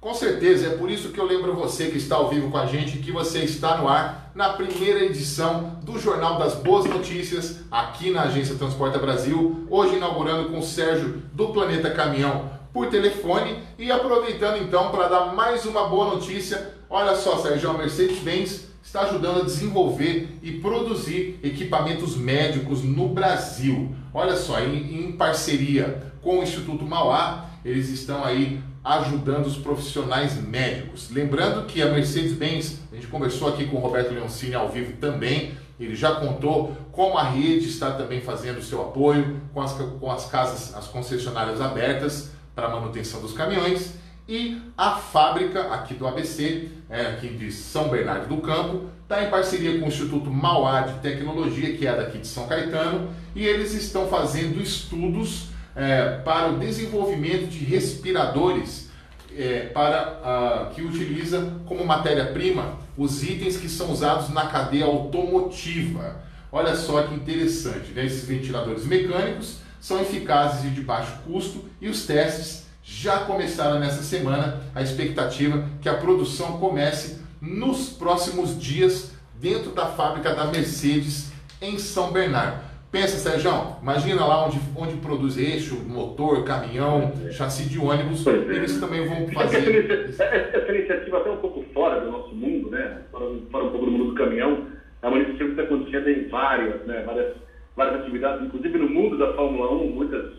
Com certeza, é por isso que eu lembro você que está ao vivo com a gente que você está no ar na primeira edição do Jornal das Boas Notícias aqui na Agência Transporta Brasil, hoje inaugurando com o Sérgio do Planeta Caminhão por telefone e aproveitando então para dar mais uma boa notícia. Olha só, Sérgio, a Mercedes-Benz está ajudando a desenvolver e produzir equipamentos médicos no Brasil. Olha só, em, em parceria com o Instituto Mauá, eles estão aí ajudando os profissionais médicos. Lembrando que a Mercedes-Benz, a gente conversou aqui com o Roberto Leoncini ao vivo também, ele já contou como a rede está também fazendo o seu apoio com as, com as casas, as concessionárias abertas para manutenção dos caminhões e a fábrica aqui do ABC, é, aqui de São Bernardo do Campo, está em parceria com o Instituto Mauá de Tecnologia, que é daqui de São Caetano, e eles estão fazendo estudos é, para o desenvolvimento de respiradores é, para que utiliza como matéria-prima os itens que são usados na cadeia automotiva. Olha só que interessante, né? esses ventiladores mecânicos são eficazes e de baixo custo e os testes já começaram nessa semana. A expectativa é que a produção comece nos próximos dias dentro da fábrica da Mercedes em São Bernardo. Pensa, Sérgio, imagina lá onde, onde produz eixo, motor, caminhão, é. chassi de ônibus, é. eles também vão fazer. Essa, essa, iniciativa até um pouco fora do nosso mundo, né? Fora, fora um pouco do mundo do caminhão, é uma iniciativa que está acontecendo em várias, né? várias, várias atividades, inclusive no mundo da Fórmula 1, muitas,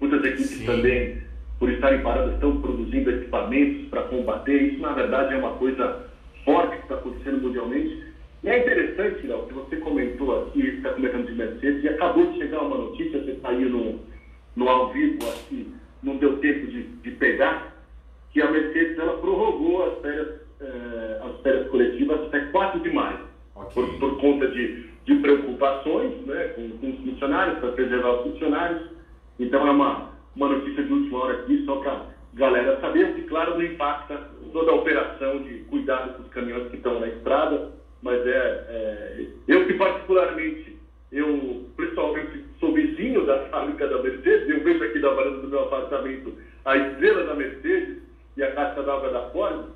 muitas equipes Sim. também, por estarem paradas, estão produzindo equipamentos para combater. Isso, na verdade, é uma coisa forte que está acontecendo mundialmente e é interessante, Léo, que você comentou aqui, está comentando de Mercedes, e acabou de chegar uma notícia, você saiu no, no ao vivo aqui, não deu tempo de, de pegar, que a Mercedes ela prorrogou as férias, eh, as férias coletivas até 4 de maio, okay. por, por conta de, de preocupações né, com, com os funcionários, para preservar os funcionários. Então é uma, uma notícia de última hora aqui, só para galera saber, que claro não impacta toda a operação de cuidado com os caminhões que estão na estrada, mas é, é, eu que particularmente, eu pessoalmente sou vizinho da fábrica da Mercedes, eu vejo aqui da varanda do meu apartamento a estrela da Mercedes e a caixa d'água da Ford,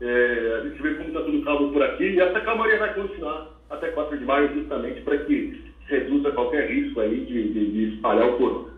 é, a gente vê como está tudo calmo por aqui e essa calmaria vai continuar até 4 de maio justamente para que reduza qualquer risco aí de, de, de espalhar o corona.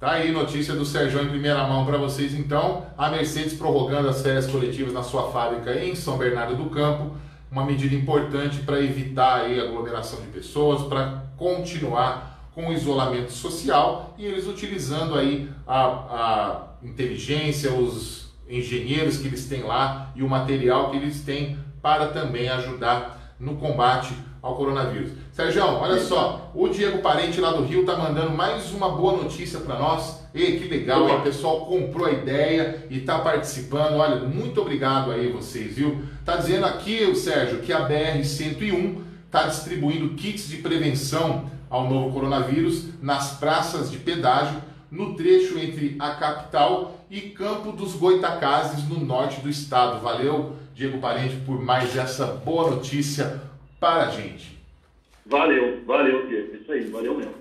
Tá aí notícia do Sérgio em primeira mão para vocês então. A Mercedes prorrogando as férias coletivas na sua fábrica em São Bernardo do Campo uma medida importante para evitar aí, aglomeração de pessoas, para continuar com o isolamento social e eles utilizando aí a, a inteligência, os engenheiros que eles têm lá e o material que eles têm para também ajudar no combate ao coronavírus. Sérgio, olha só, o Diego Parente lá do Rio tá mandando mais uma boa notícia para nós. E que legal, o pessoal comprou a ideia e está participando. Olha, muito obrigado aí vocês, viu? Tá dizendo aqui, o Sérgio, que a BR 101 está distribuindo kits de prevenção ao novo coronavírus nas praças de pedágio no trecho entre a capital e Campo dos Goitacazes, no norte do estado. Valeu, Diego Parente, por mais essa boa notícia para a gente. Valeu, valeu, Diego. Isso aí, valeu mesmo.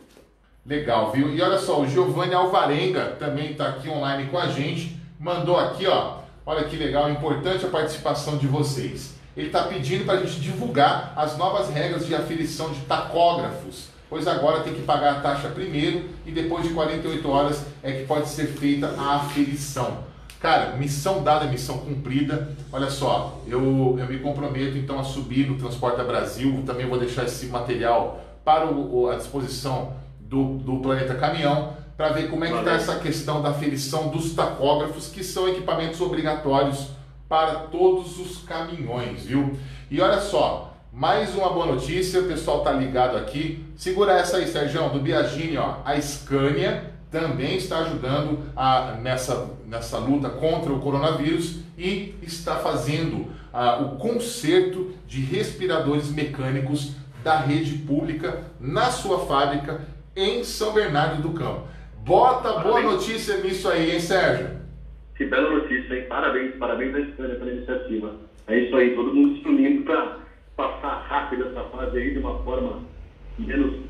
Legal, viu? E olha só, o Giovanni Alvarenga também está aqui online com a gente. Mandou aqui, ó. Olha que legal, importante a participação de vocês. ele está pedindo para a gente divulgar as novas regras de aferição de tacógrafos, pois agora tem que pagar a taxa primeiro e depois de 48 horas é que pode ser feita a aferição. Cara, missão dada, missão cumprida. Olha só, eu, eu me comprometo então a subir no Transporta Brasil. Também vou deixar esse material para o, a disposição do, do Planeta Caminhão para ver como é que está essa questão da aferição dos tacógrafos, que são equipamentos obrigatórios para todos os caminhões, viu? E olha só, mais uma boa notícia, o pessoal tá ligado aqui. Segura essa aí, Sérgio, do Biagini, ó. A Scania também está ajudando a, nessa, nessa luta contra o coronavírus e está fazendo o conserto de respiradores mecânicos da rede pública na sua fábrica em São Bernardo do Campo. Bota parabéns. boa notícia nisso aí, hein, Sérgio? Que bela notícia, hein? Parabéns, parabéns à Scania pela iniciativa. É isso aí, todo mundo se unindo para passar rápido essa fase aí de uma forma menos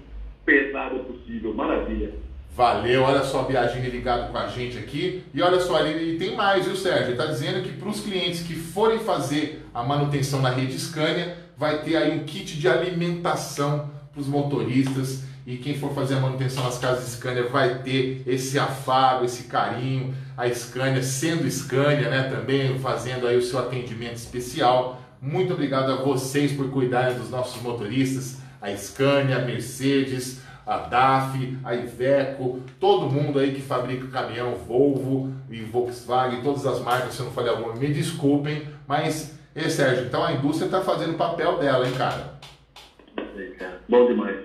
pesada possível. Maravilha. Valeu, olha só a viagem ligado com a gente aqui. E olha só, ele, tem mais, viu, Sérgio? Ele está dizendo que para os clientes que forem fazer a manutenção na rede Scania, vai ter aí um kit de alimentação para os motoristas. E quem for fazer a manutenção nas casas Scania vai ter esse afago, esse carinho. A Scania sendo Scania, né? Também fazendo aí o seu atendimento especial. Muito obrigado a vocês por cuidarem dos nossos motoristas. A Scania, a Mercedes, a DAF, a Iveco, todo mundo aí que fabrica caminhão, Volvo e Volkswagen, todas as marcas, se eu não falei alguma, me desculpem, mas, e Sérgio, então a indústria está fazendo o papel dela, hein, cara? Bom demais.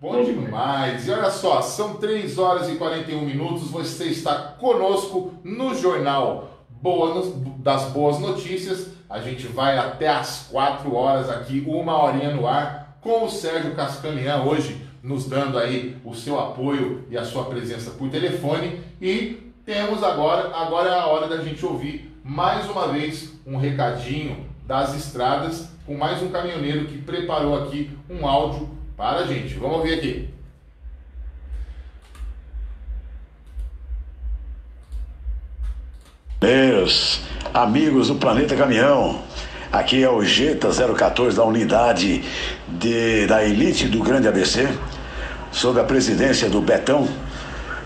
Bom, Bom demais. demais. E olha só, são 3 horas e 41 minutos, você está conosco no Jornal Boa, das Boas Notícias. A gente vai até as 4 horas aqui, uma horinha no ar, com o Sérgio Cascanian hoje nos dando aí o seu apoio e a sua presença por telefone. E temos agora, agora é a hora da gente ouvir mais uma vez um recadinho das estradas com mais um caminhoneiro que preparou aqui um áudio para a gente. Vamos ouvir aqui. Meus amigos do Planeta Caminhão, aqui é o Jeta 014 da unidade de, da elite do Grande ABC sob a presidência do Betão,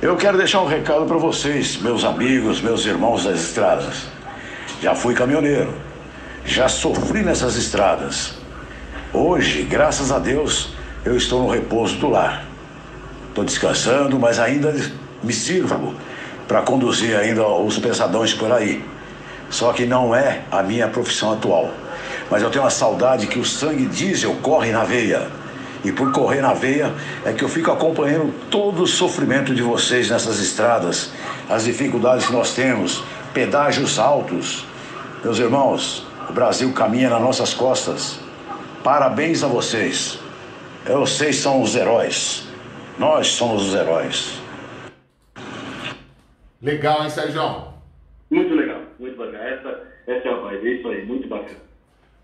eu quero deixar um recado para vocês, meus amigos, meus irmãos das estradas. Já fui caminhoneiro, já sofri nessas estradas. Hoje, graças a Deus, eu estou no repouso do lar. Estou descansando, mas ainda me sirvo para conduzir ainda os pesadões por aí. Só que não é a minha profissão atual. Mas eu tenho uma saudade que o sangue diesel corre na veia e por correr na veia é que eu fico acompanhando todo o sofrimento de vocês nessas estradas, as dificuldades que nós temos, pedágios altos. Meus irmãos, o Brasil caminha nas nossas costas. Parabéns a vocês. Vocês são os heróis. Nós somos os heróis. Legal, hein, Sérgio? Muito legal, muito bacana. Essa, essa é é isso aí, muito bacana.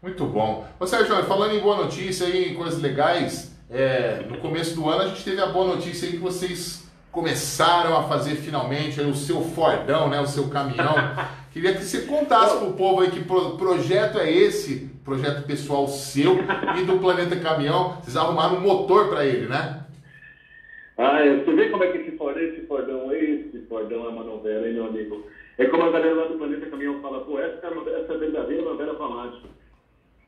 Muito bom. Ô Sérgio, falando em boa notícia e coisas legais, é, no começo do ano a gente teve a boa notícia aí que vocês começaram a fazer finalmente o seu Fordão, né, o seu caminhão. Queria que você contasse para o povo aí que pro, projeto é esse, projeto pessoal seu e do Planeta Caminhão. Vocês arrumaram um motor para ele, né? Ah, você vê como é que esse Fordão, esse Fordão, esse Fordão é uma novela, hein, meu amigo? É como a galera lá do Planeta Caminhão fala, pô, essa é, essa é verdadeira novela fanática.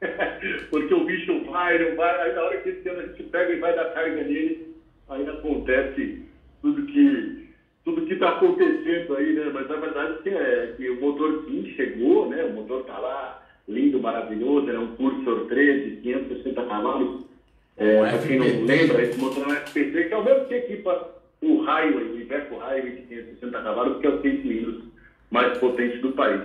Porque o bicho vai, não vai, aí na hora que esse ano a gente pega e vai dar carga nele, aí acontece tudo que tudo que está acontecendo aí, né? Mas a verdade é que, é que o motor sim chegou, né? O motor está lá, lindo, maravilhoso, é um Cursor 13, 560 cavalos. É, para quem não lembra, esse motor é um FP3, que é o mesmo que equipa o Highway, o Iveco Highway de 560 cavalos, que é o 6 cilindros mais potente do país.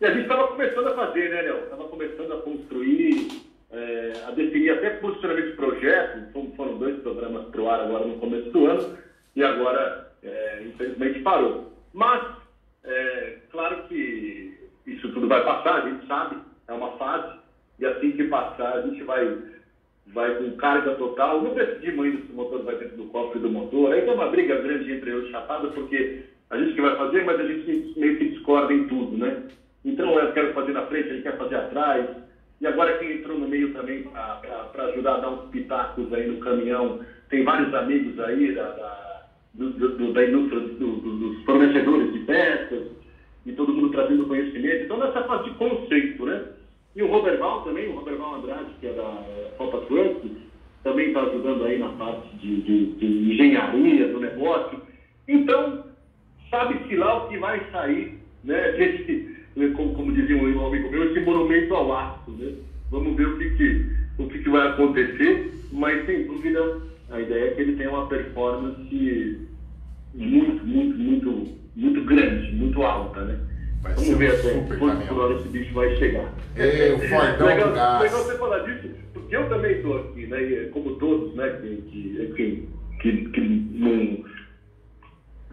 E a gente estava começando a fazer, né, Léo? Estava começando a construir, é, a definir até posicionamento de projeto. Foram dois programas para o ar agora no começo do ano e agora, é, infelizmente, parou. Mas, é, claro que isso tudo vai passar, a gente sabe, é uma fase. E assim que passar, a gente vai, vai com carga total. Não decidimos ainda se o motor vai dentro do cofre do motor. Aí tem uma briga grande entre eu e o Chapado, porque a gente que vai fazer, mas a gente meio que discorda em tudo, né? Então eu quero fazer na frente, ele quer fazer atrás. E agora quem entrou no meio também para ajudar a dar uns pitacos aí no caminhão, tem vários amigos aí da, da, do, do, da indústria, do, dos fornecedores de peças, e todo mundo trazendo conhecimento. Então, nessa fase de conceito, né? E o Roberval também, o Roberval Andrade, que é da Copa Truck, também está ajudando aí na parte de, de, de engenharia do negócio. Então, lá o que vai sair, né? Desse, como, como dizia um amigo meu, esse monumento ao aço, né? Vamos ver o que, que, o que, que vai acontecer, mas sem dúvida a ideia é que ele tenha uma performance muito, muito, muito, muito grande, muito alta, né? Vai Vamos ver até quanto hora esse bicho vai chegar. É, o Fordão legal, do gás. legal você falar disso, porque eu também estou aqui, né? E, como todos, né? Que, que, que, que, que num,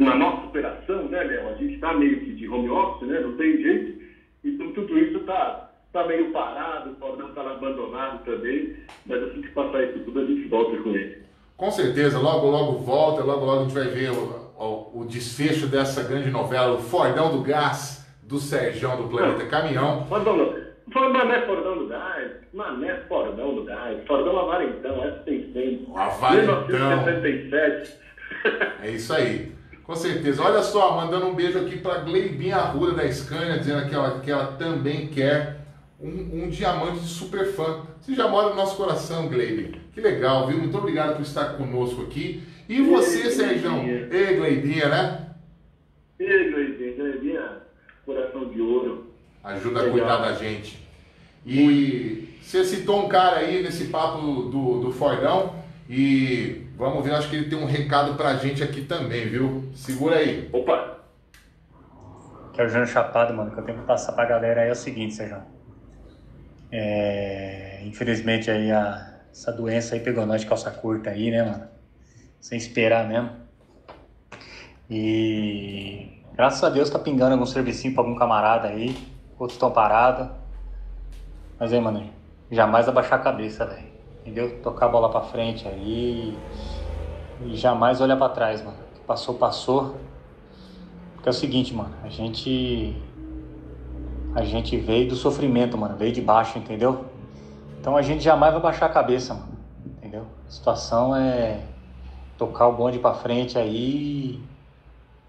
na nossa operação, né, Léo? A gente está meio que de home office, né? Não tem jeito. Então tudo isso está tá meio parado, o Fordão está abandonado também. Mas assim que passar isso tudo, a gente volta com ele. Com certeza, logo logo volta, logo logo a gente vai ver o, o, o desfecho dessa grande novela, o Fordão do Gás, do Serjão do Planeta Caminhão. Fordão, Mané Fordão do Gás, Mané Fordão do Gás, Fordão Avarentão, essa tem sempre. Avarentão. 1977. É isso aí. Com certeza. Olha só, mandando um beijo aqui para Gleibinha Arruda da Scania, dizendo que ela, que ela também quer um, um, diamante de super fã. Você já mora no nosso coração, Gleibe. Que legal, viu? Muito obrigado por estar conosco aqui. E você, Sérgio? Ei, Gleibinha, né? Ei, Gleibinha, Gleibinha, coração de ouro. Ajuda legal. a cuidar da gente. E você citou um cara aí nesse papo do, do Fordão. E vamos ver, acho que ele tem um recado pra gente aqui também, viu? Segura aí. Opa! Que é o Jânio Chapado, mano, que eu tenho que passar pra galera aí é o seguinte, Sérgio. É, infelizmente aí a, essa doença aí pegou nós de calça curta aí, né, mano? Sem esperar mesmo. E graças a Deus tá pingando algum servicinho pra algum camarada aí. Outros estão parados. Mas aí, mano, jamais abaixar a cabeça, velho. Entendeu? Tocar a bola pra frente aí. E jamais olhar para trás, mano. O que passou, passou. Porque é o seguinte, mano. A gente a gente veio do sofrimento, mano, veio de baixo, entendeu? Então a gente jamais vai baixar a cabeça, mano, entendeu? A situação é tocar o bonde para frente aí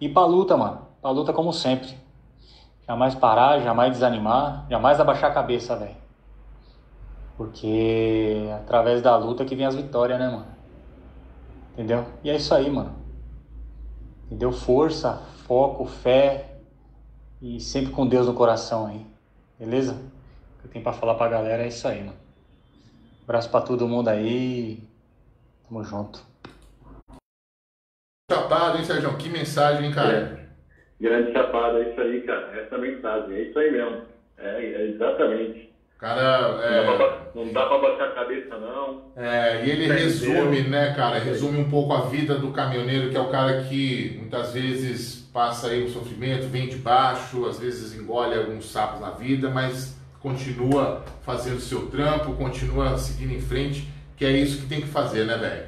e pra luta, mano, pra luta como sempre. Jamais parar, jamais desanimar, jamais abaixar a cabeça, velho. Porque é através da luta que vem as vitórias, né, mano? Entendeu? E é isso aí, mano. Entendeu? Força, foco, fé, e sempre com Deus no coração aí. Beleza? O que eu tenho pra falar pra galera é isso aí, mano. Abraço pra todo mundo aí. Tamo junto. Chapado, hein, Sérgio? Que mensagem, hein, cara? É. Grande chapado, é isso aí, cara. Essa mensagem, é isso aí mesmo. É, é exatamente. Cara, é... não, dá pra, baixar a cabeça, não. É, e ele resume, né, cara? Resume um pouco a vida do caminhoneiro, que é o cara que muitas vezes passa aí um sofrimento, vem de baixo, às vezes engole alguns sapos na vida, mas continua fazendo seu trampo, continua seguindo em frente, que é isso que tem que fazer, né, velho?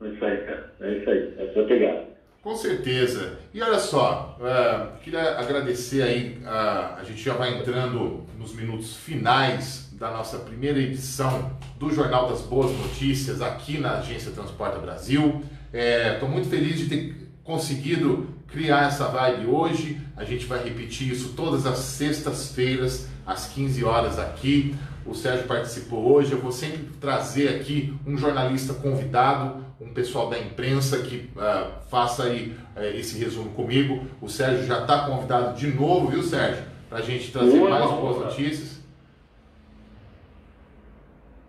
É isso aí, cara. É isso aí. É só pegar. Com certeza. E olha só, uh, queria agradecer aí, uh, a gente já vai entrando nos minutos finais da nossa primeira edição do Jornal das Boas Notícias aqui na Agência Transporta Brasil. Estou é, muito feliz de ter conseguido criar essa vibe hoje. A gente vai repetir isso todas as sextas-feiras, às 15 horas aqui. O Sérgio participou hoje. Eu vou sempre trazer aqui um jornalista convidado, um pessoal da imprensa que uh, faça aí uh, esse resumo comigo. O Sérgio já está convidado de novo, viu, Sérgio? Para a gente trazer Boa, mais boas notícias.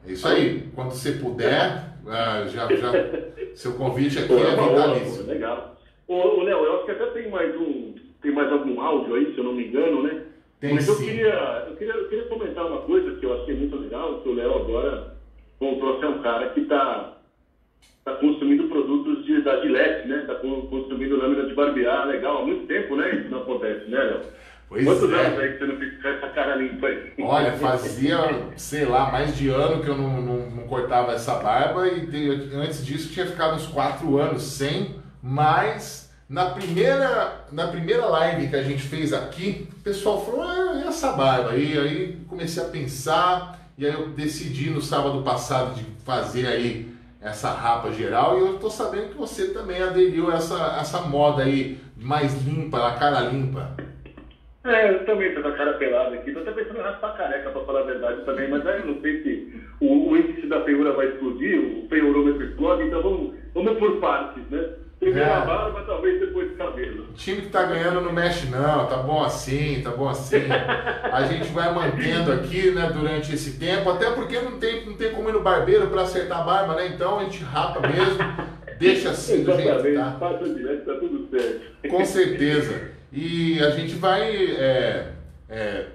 É isso aí. Quando você puder, uh, já, já, seu convite aqui é vitalício. Legal. Ô, Léo, eu acho que até tem mais um, tem mais algum áudio aí, se eu não me engano, né? Tem Mas sim. eu queria, eu queria, eu queria comentar uma coisa que eu achei muito legal, que o Léo agora voltou a ser um cara que está tá consumindo produtos de, da Gillette, né? Está consumindo lâmina de barbear, legal. Há muito tempo, né? Isso não acontece, né, Léo? Pois Quantos é. anos aí que você não fica com essa cara limpa aí? Olha, fazia, sei lá, mais de ano que eu não, não, não cortava essa barba e de- antes disso tinha ficado uns quatro anos sem, mas na primeira, na primeira live que a gente fez aqui, o pessoal falou, ah, e essa barba aí? Aí comecei a pensar E aí eu decidi no sábado passado de fazer aí essa rapa geral e eu tô sabendo que você também aderiu a essa, essa moda aí mais limpa, a cara limpa. É, eu também tô com a cara pelada aqui, tô até pensando em raspar careca pra falar a verdade também, mas aí eu não sei se o, o índice da feiura vai explodir, o feurômetro explode, então vamos, vamos por partes, né? Primeiro é. a barba, talvez depois o cabelo. O time que tá ganhando não mexe não, tá bom assim, tá bom assim. A gente vai mantendo aqui, né, durante esse tempo, até porque não tem, não tem como ir no barbeiro para acertar a barba, né? Então a gente rapa mesmo, deixa assim do jeito que tá. Passa direto, tá tudo certo. Com certeza. E a gente vai é, é,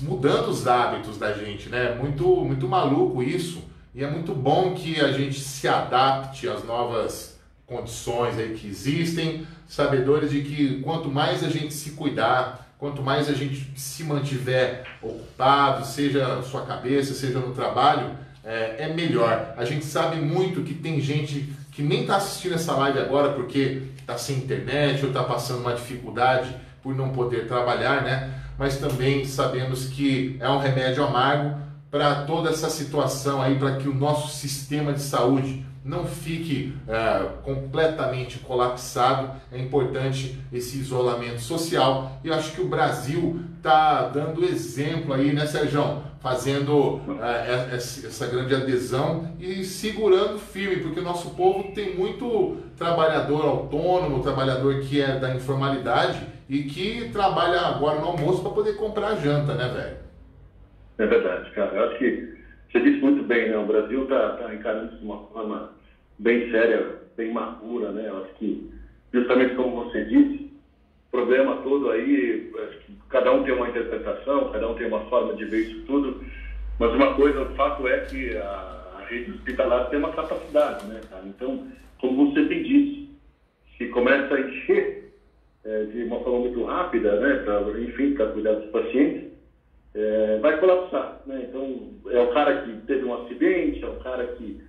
mudando os hábitos da gente, né? Muito, muito maluco isso. E é muito bom que a gente se adapte às novas condições aí que existem, sabedores de que quanto mais a gente se cuidar, quanto mais a gente se mantiver ocupado, seja na sua cabeça, seja no trabalho, é, é melhor. A gente sabe muito que tem gente que nem está assistindo essa live agora porque está sem internet ou está passando uma dificuldade por não poder trabalhar, né? Mas também sabemos que é um remédio amargo para toda essa situação aí, para que o nosso sistema de saúde não fique é, completamente colapsado. É importante esse isolamento social. E acho que o Brasil está dando exemplo aí, né, Sérgio? Fazendo é, essa grande adesão e segurando firme, porque o nosso povo tem muito trabalhador autônomo, trabalhador que é da informalidade e que trabalha agora no almoço para poder comprar janta, né, velho? É verdade, cara. Eu acho que você disse muito bem, né? O Brasil está tá encarando isso de uma forma bem séria, bem madura, né? Acho que, justamente como você disse, o problema todo aí, cada um tem uma interpretação, cada um tem uma forma de ver isso tudo, mas uma coisa, o fato é que a, a rede hospitalar tem uma capacidade, né, cara? Então, como você bem disse, se começa a encher é, de uma forma muito rápida, né, pra, enfim, para cuidar dos pacientes, é, vai colapsar. Né? Então, é o cara que teve um acidente, é o cara que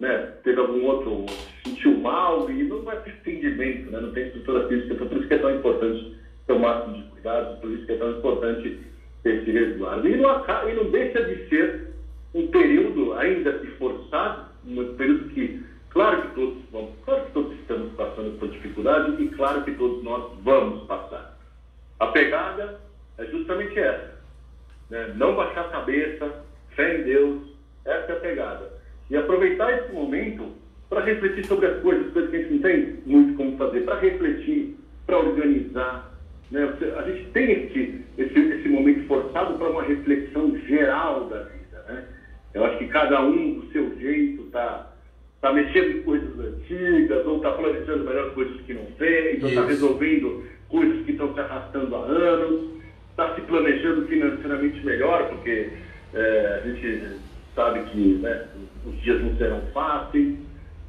né, teve algum outro, sentiu mal e não vai ter entendimento, né? não tem estrutura física. Então, por isso que é tão importante ter o máximo de cuidado, por isso que é tão importante ter esse resguardo. E não, e não deixa de ser um período ainda que forçado, um período que, claro que todos vamos, claro que todos estamos passando por dificuldade e claro que todos nós vamos passar. A pegada é justamente essa né? não baixar a cabeça, fé em Deus, essa é a pegada. E aproveitar esse momento para refletir sobre as coisas, coisas que a gente não tem muito como fazer, para refletir, para organizar. Né? A gente tem esse, esse, esse momento forçado para uma reflexão geral da vida. Né? Eu acho que cada um, do seu jeito, está tá mexendo em coisas antigas, ou está planejando melhor coisas que não fez, ou está resolvendo coisas que estão se arrastando há anos está se planejando financeiramente melhor, porque é, a gente sabe que né, os dias não serão fáceis.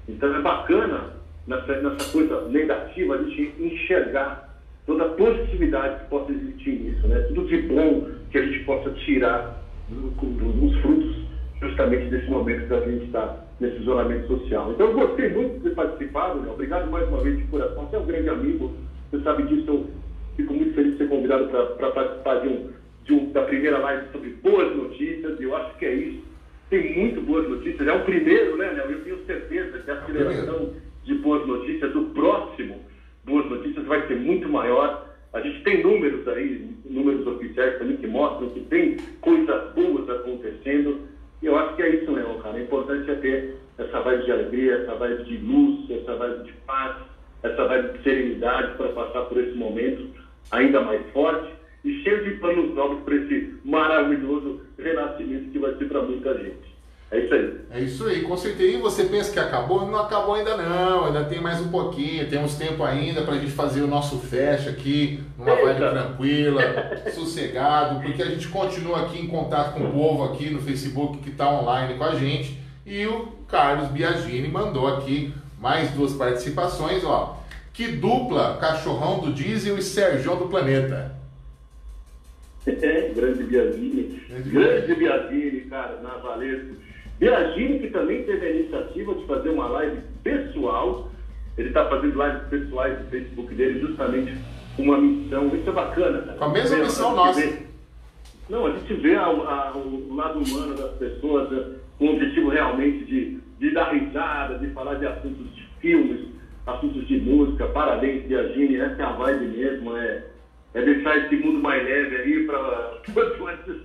Então é bacana nessa, nessa coisa negativa a gente enxergar toda a positividade que possa existir nisso, né? tudo de bom que a gente possa tirar dos frutos justamente desse momento que a gente está nesse isolamento social. Então eu gostei muito de ter participado, né? obrigado mais uma vez de coração, você é um grande amigo, você sabe disso, eu Fico muito feliz de ser convidado para participar de um, de um, da primeira live sobre boas notícias, e eu acho que é isso. Tem muito boas notícias. É o primeiro, né, Léo? Eu tenho certeza que a aceleração de boas notícias, do próximo Boas Notícias, vai ser muito maior. A gente tem números aí, números oficiais também que mostram que tem coisas boas acontecendo. E eu acho que é isso, Léo, cara. O importante é ter essa vibe de alegria, essa vibe de luz, essa vibe de paz, essa vibe de serenidade para passar por esse momento ainda mais forte e cheio de planos novos para esse maravilhoso renascimento que vai ser para muita gente. É isso aí. É isso aí, com certeza. E você pensa que acabou? Não acabou ainda não, ainda tem mais um pouquinho, temos tempo ainda para a gente fazer o nosso fecha aqui, numa Eita. vibe tranquila, sossegado, porque a gente continua aqui em contato com o povo aqui no Facebook que está online com a gente. E o Carlos Biagini mandou aqui mais duas participações, ó. Que dupla Cachorrão do Diesel e Sérgio do Planeta. É, grande Biagini. Grande Biagini, cara, Navalesco. Biagini que também teve a iniciativa de fazer uma live pessoal. Ele está fazendo lives pessoais no Facebook dele, justamente uma missão. Isso é bacana, cara. Com a mesma missão nossa. Não, a gente vê a, a, o lado humano das pessoas né, com o objetivo realmente de, de dar risada, de falar de assuntos de filmes, assuntos de música. Parabéns, Biagini, essa é a vibe mesmo, é, é deixar esse mundo mais leve aí para quanto antes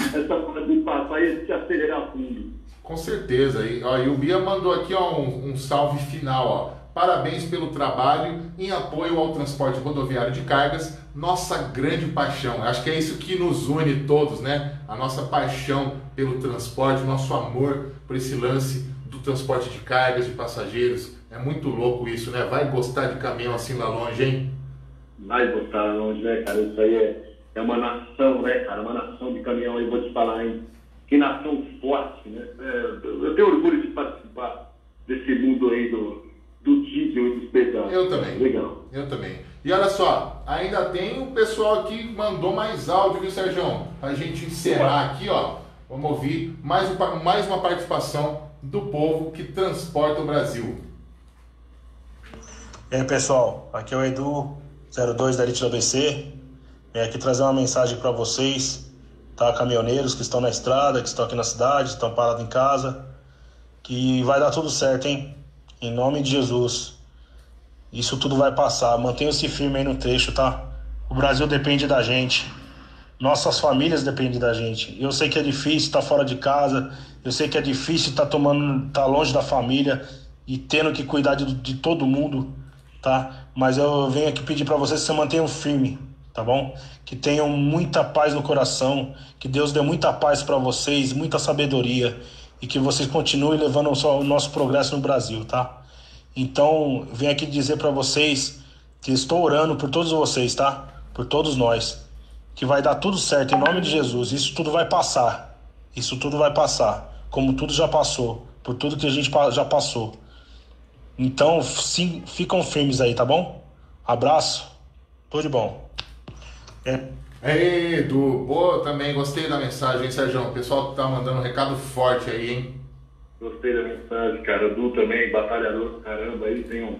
essa fase passar e a gente acelerar fundo. Com certeza. E, ó, e o Bia mandou aqui ó, um, um salve final. Ó. Parabéns pelo trabalho em apoio ao transporte rodoviário de cargas, nossa grande paixão. Acho que é isso que nos une todos, né? A nossa paixão pelo transporte, nosso amor por esse lance do transporte de cargas, de passageiros. É muito louco isso, né? Vai gostar de caminhão assim lá longe, hein? Vai gostar lá longe, né, cara? Isso aí é, é uma nação, né, cara? Uma nação de caminhão aí, vou te falar, hein? Que nação forte, né? É, eu tenho orgulho de participar desse mundo aí do do diesel e dos pedaços. Eu também. Legal. Eu também. E olha só, ainda tem o pessoal aqui que mandou mais áudio, viu, Sérgio? Pra gente encerrar aqui, ó. Vamos ouvir mais, um, mais uma participação do povo que transporta o Brasil. E aí, pessoal, aqui é o Edu, 02 da Elite do ABC. É aqui trazer uma mensagem para vocês, tá? Caminhoneiros que estão na estrada, que estão aqui na cidade, estão parados em casa, que vai dar tudo certo, hein? Em nome de Jesus. Isso tudo vai passar. Mantenha-se firme aí no trecho, tá? O Brasil depende da gente. Nossas famílias dependem da gente. Eu sei que é difícil estar fora de casa. Eu sei que é difícil estar tomando, estar longe da família e tendo que cuidar de, de todo mundo, tá? Mas eu venho aqui pedir para vocês que se mantenham firme, tá bom? Que tenham muita paz no coração, que Deus dê muita paz para vocês, muita sabedoria e que vocês continuem levando o nosso progresso no Brasil, tá? Então, venho aqui dizer para vocês que estou orando por todos vocês, tá? Por todos nós. Que vai dar tudo certo em nome de Jesus. Isso tudo vai passar. Isso tudo vai passar. Como tudo já passou. Por tudo que a gente já passou. Então, sim, ficam firmes aí, tá bom? Abraço. Tudo de bom. É. Ei, Edu, pô, também gostei da mensagem, hein, Sérgio? O pessoal tá mandando um recado forte aí, hein? Gostei da mensagem, cara. Edu também, batalhador, caramba, aí tem um,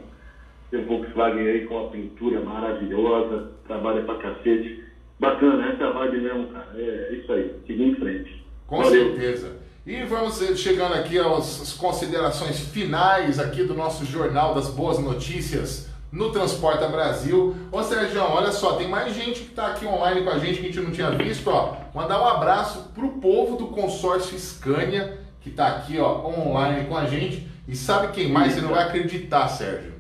tem um Volkswagen aí com uma pintura maravilhosa, trabalha pra cacete. Bacana, essa é a vibe mesmo, cara. É, é isso aí, seguir em frente. Com Valeu. certeza. E vamos chegando aqui às considerações finais aqui do nosso Jornal das Boas Notícias no Transporta Brasil. Ô Sérgio, olha só, tem mais gente que está aqui online com a gente que a gente não tinha visto, ó. Mandar um abraço pro povo do consórcio Scania, que está aqui, ó, online com a gente. E sabe quem mais? Você não vai acreditar, Sérgio.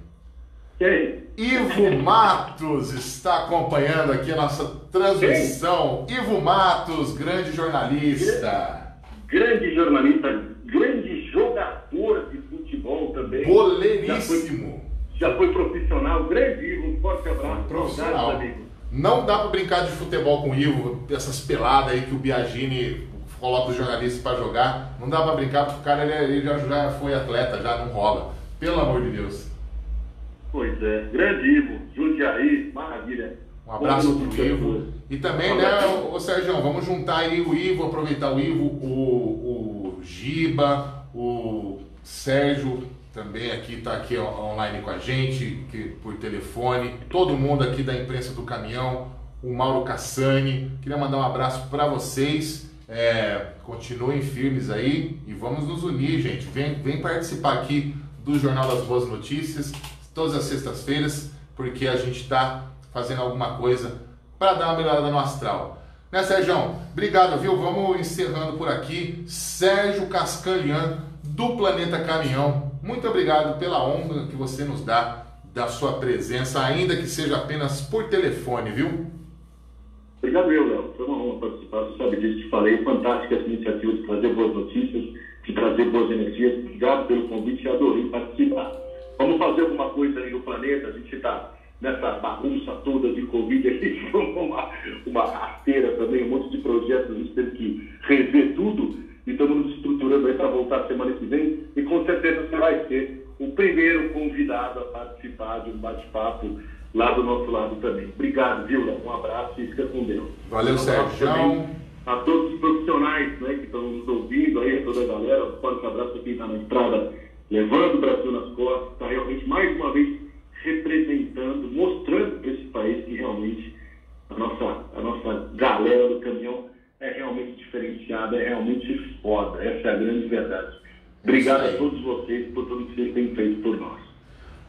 Quem? Ivo Matos está acompanhando aqui a nossa transmissão. Quem? Ivo Matos, grande jornalista. Grande jornalista, grande jogador de futebol também. Boleiríssimo já foi profissional, grande Ivo, um forte abraço. Profissional. Amigo. Não dá para brincar de futebol com o Ivo, essas peladas aí que o Biagini coloca os jornalistas para jogar. Não dá para brincar porque o cara ele, ele já, já foi atleta, já não rola. Pelo amor de Deus. Pois é, grande Ivo, Jundiaí, maravilha. Um abraço pro Ivo. E também, né, o Sérgio, vamos juntar aí o Ivo, aproveitar o Ivo, o, o Giba, o Sérgio, também aqui está aqui online com a gente, que, por telefone, todo mundo aqui da imprensa do caminhão, o Mauro Cassani. Queria mandar um abraço para vocês. É, continuem firmes aí e vamos nos unir, gente. Vem, vem participar aqui do Jornal das Boas Notícias todas as sextas-feiras, porque a gente está fazendo alguma coisa para dar uma melhorada no astral. Né, Sérgio? Obrigado, viu? Vamos encerrando por aqui. Sérgio Cascalian, do Planeta Caminhão muito obrigado pela honra que você nos dá da sua presença, ainda que seja apenas por telefone, viu? Obrigado, eu, Léo. Foi uma honra participar. Você sabe disso, te falei. Fantástica essa iniciativa de trazer boas notícias, de trazer boas energias. Obrigado pelo convite, adorei participar. Vamos fazer alguma coisa aí no planeta. A gente está nessa bagunça toda de Covid aqui, uma, uma rasteira também, um monte de projetos, a gente teve que rever tudo e estamos nos estruturando aí para voltar semana que vem e com certeza você vai ser o primeiro convidado a participar de um bate-papo lá do nosso lado também. Obrigado, Vila. Um abraço e fica com Deus. Valeu, um Sérgio. A todos os profissionais né, que estão nos ouvindo aí, a toda a galera, um forte abraço a quem está na estrada, levando o Brasil nas costas, está realmente mais uma vez representando, mostrando para esse país que realmente a nossa, a nossa galera do caminhão é pegada é realmente foda. Essa é a grande verdade. Obrigado a todos vocês por tudo que vocês têm feito por nós.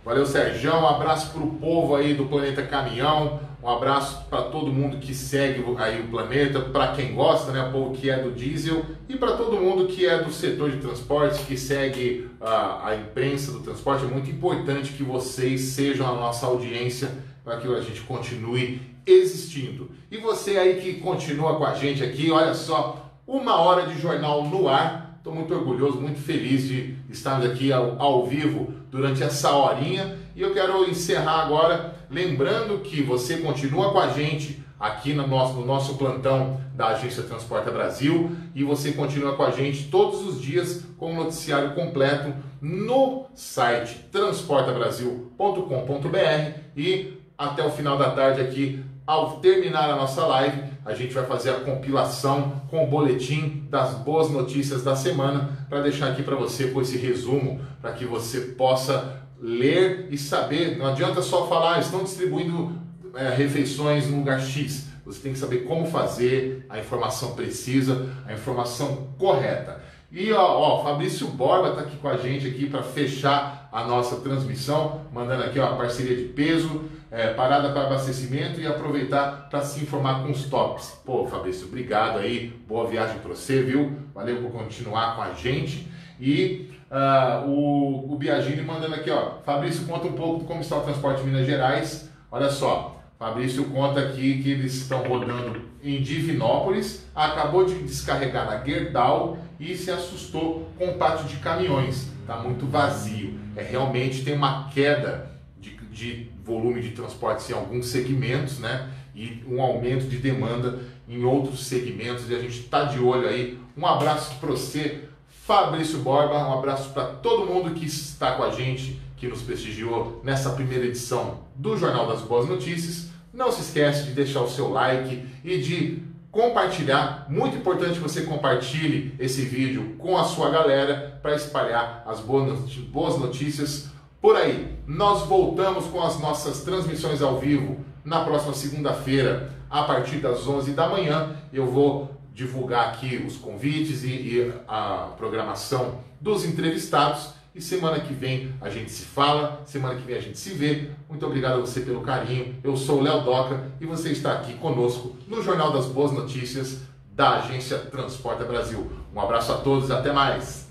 Valeu, Sérgio. Um abraço para o povo aí do Planeta Caminhão. Um abraço para todo mundo que segue aí o planeta, para quem gosta, né, o povo que é do diesel e para todo mundo que é do setor de transportes, que segue a, a imprensa do transporte. É muito importante que vocês sejam a nossa audiência para que a gente continue existindo. E você aí que continua com a gente aqui, olha só, uma hora de jornal no ar. Estou muito orgulhoso, muito feliz de estarmos aqui ao, ao vivo durante essa horinha. E eu quero encerrar agora lembrando que você continua com a gente aqui no nosso, no nosso plantão da Agência Transporta Brasil e você continua com a gente todos os dias com o noticiário completo no site transportabrasil.com.br e até o final da tarde aqui, ao terminar a nossa live, a gente vai fazer a compilação com o boletim das boas notícias da semana para deixar aqui para você com esse resumo, para que você possa ler e saber. Não adianta só falar, ah, estão distribuindo é, refeições no lugar X. Você tem que saber como fazer, a informação precisa, a informação correta. E ó, ó Fabrício Borba está aqui com a gente aqui para fechar a nossa transmissão, mandando aqui ó, a parceria de peso, é, parada para abastecimento e aproveitar para se informar com os tops. Pô, Fabrício, obrigado aí, boa viagem para você, viu? Valeu por continuar com a gente. E uh, o, o Biagini mandando aqui, ó, Fabrício, conta um pouco como está o transporte em Minas Gerais. Olha só, Fabrício conta aqui que eles estão rodando em Divinópolis, acabou de descarregar na Gerdau e se assustou com o pátio de caminhões. Está muito vazio. É realmente tem uma queda de, de volume de transportes em alguns segmentos, né? E um aumento de demanda em outros segmentos. E a gente está de olho aí. Um abraço para você, Fabrício Borba. Um abraço para todo mundo que está com a gente, que nos prestigiou nessa primeira edição do Jornal das Boas Notícias. Não se esquece de deixar o seu like e de compartilhar. Muito importante que você compartilhe esse vídeo com a sua galera para espalhar as boas notícias por aí. Nós voltamos com as nossas transmissões ao vivo na próxima segunda-feira, a partir das 11 da manhã. Eu vou divulgar aqui os convites e, e a programação dos entrevistados. E semana que vem a gente se fala, semana que vem a gente se vê. Muito obrigado a você pelo carinho. Eu sou o Léo Doca e você está aqui conosco no Jornal das Boas Notícias da Agência Transporta Brasil. Um abraço a todos e até mais.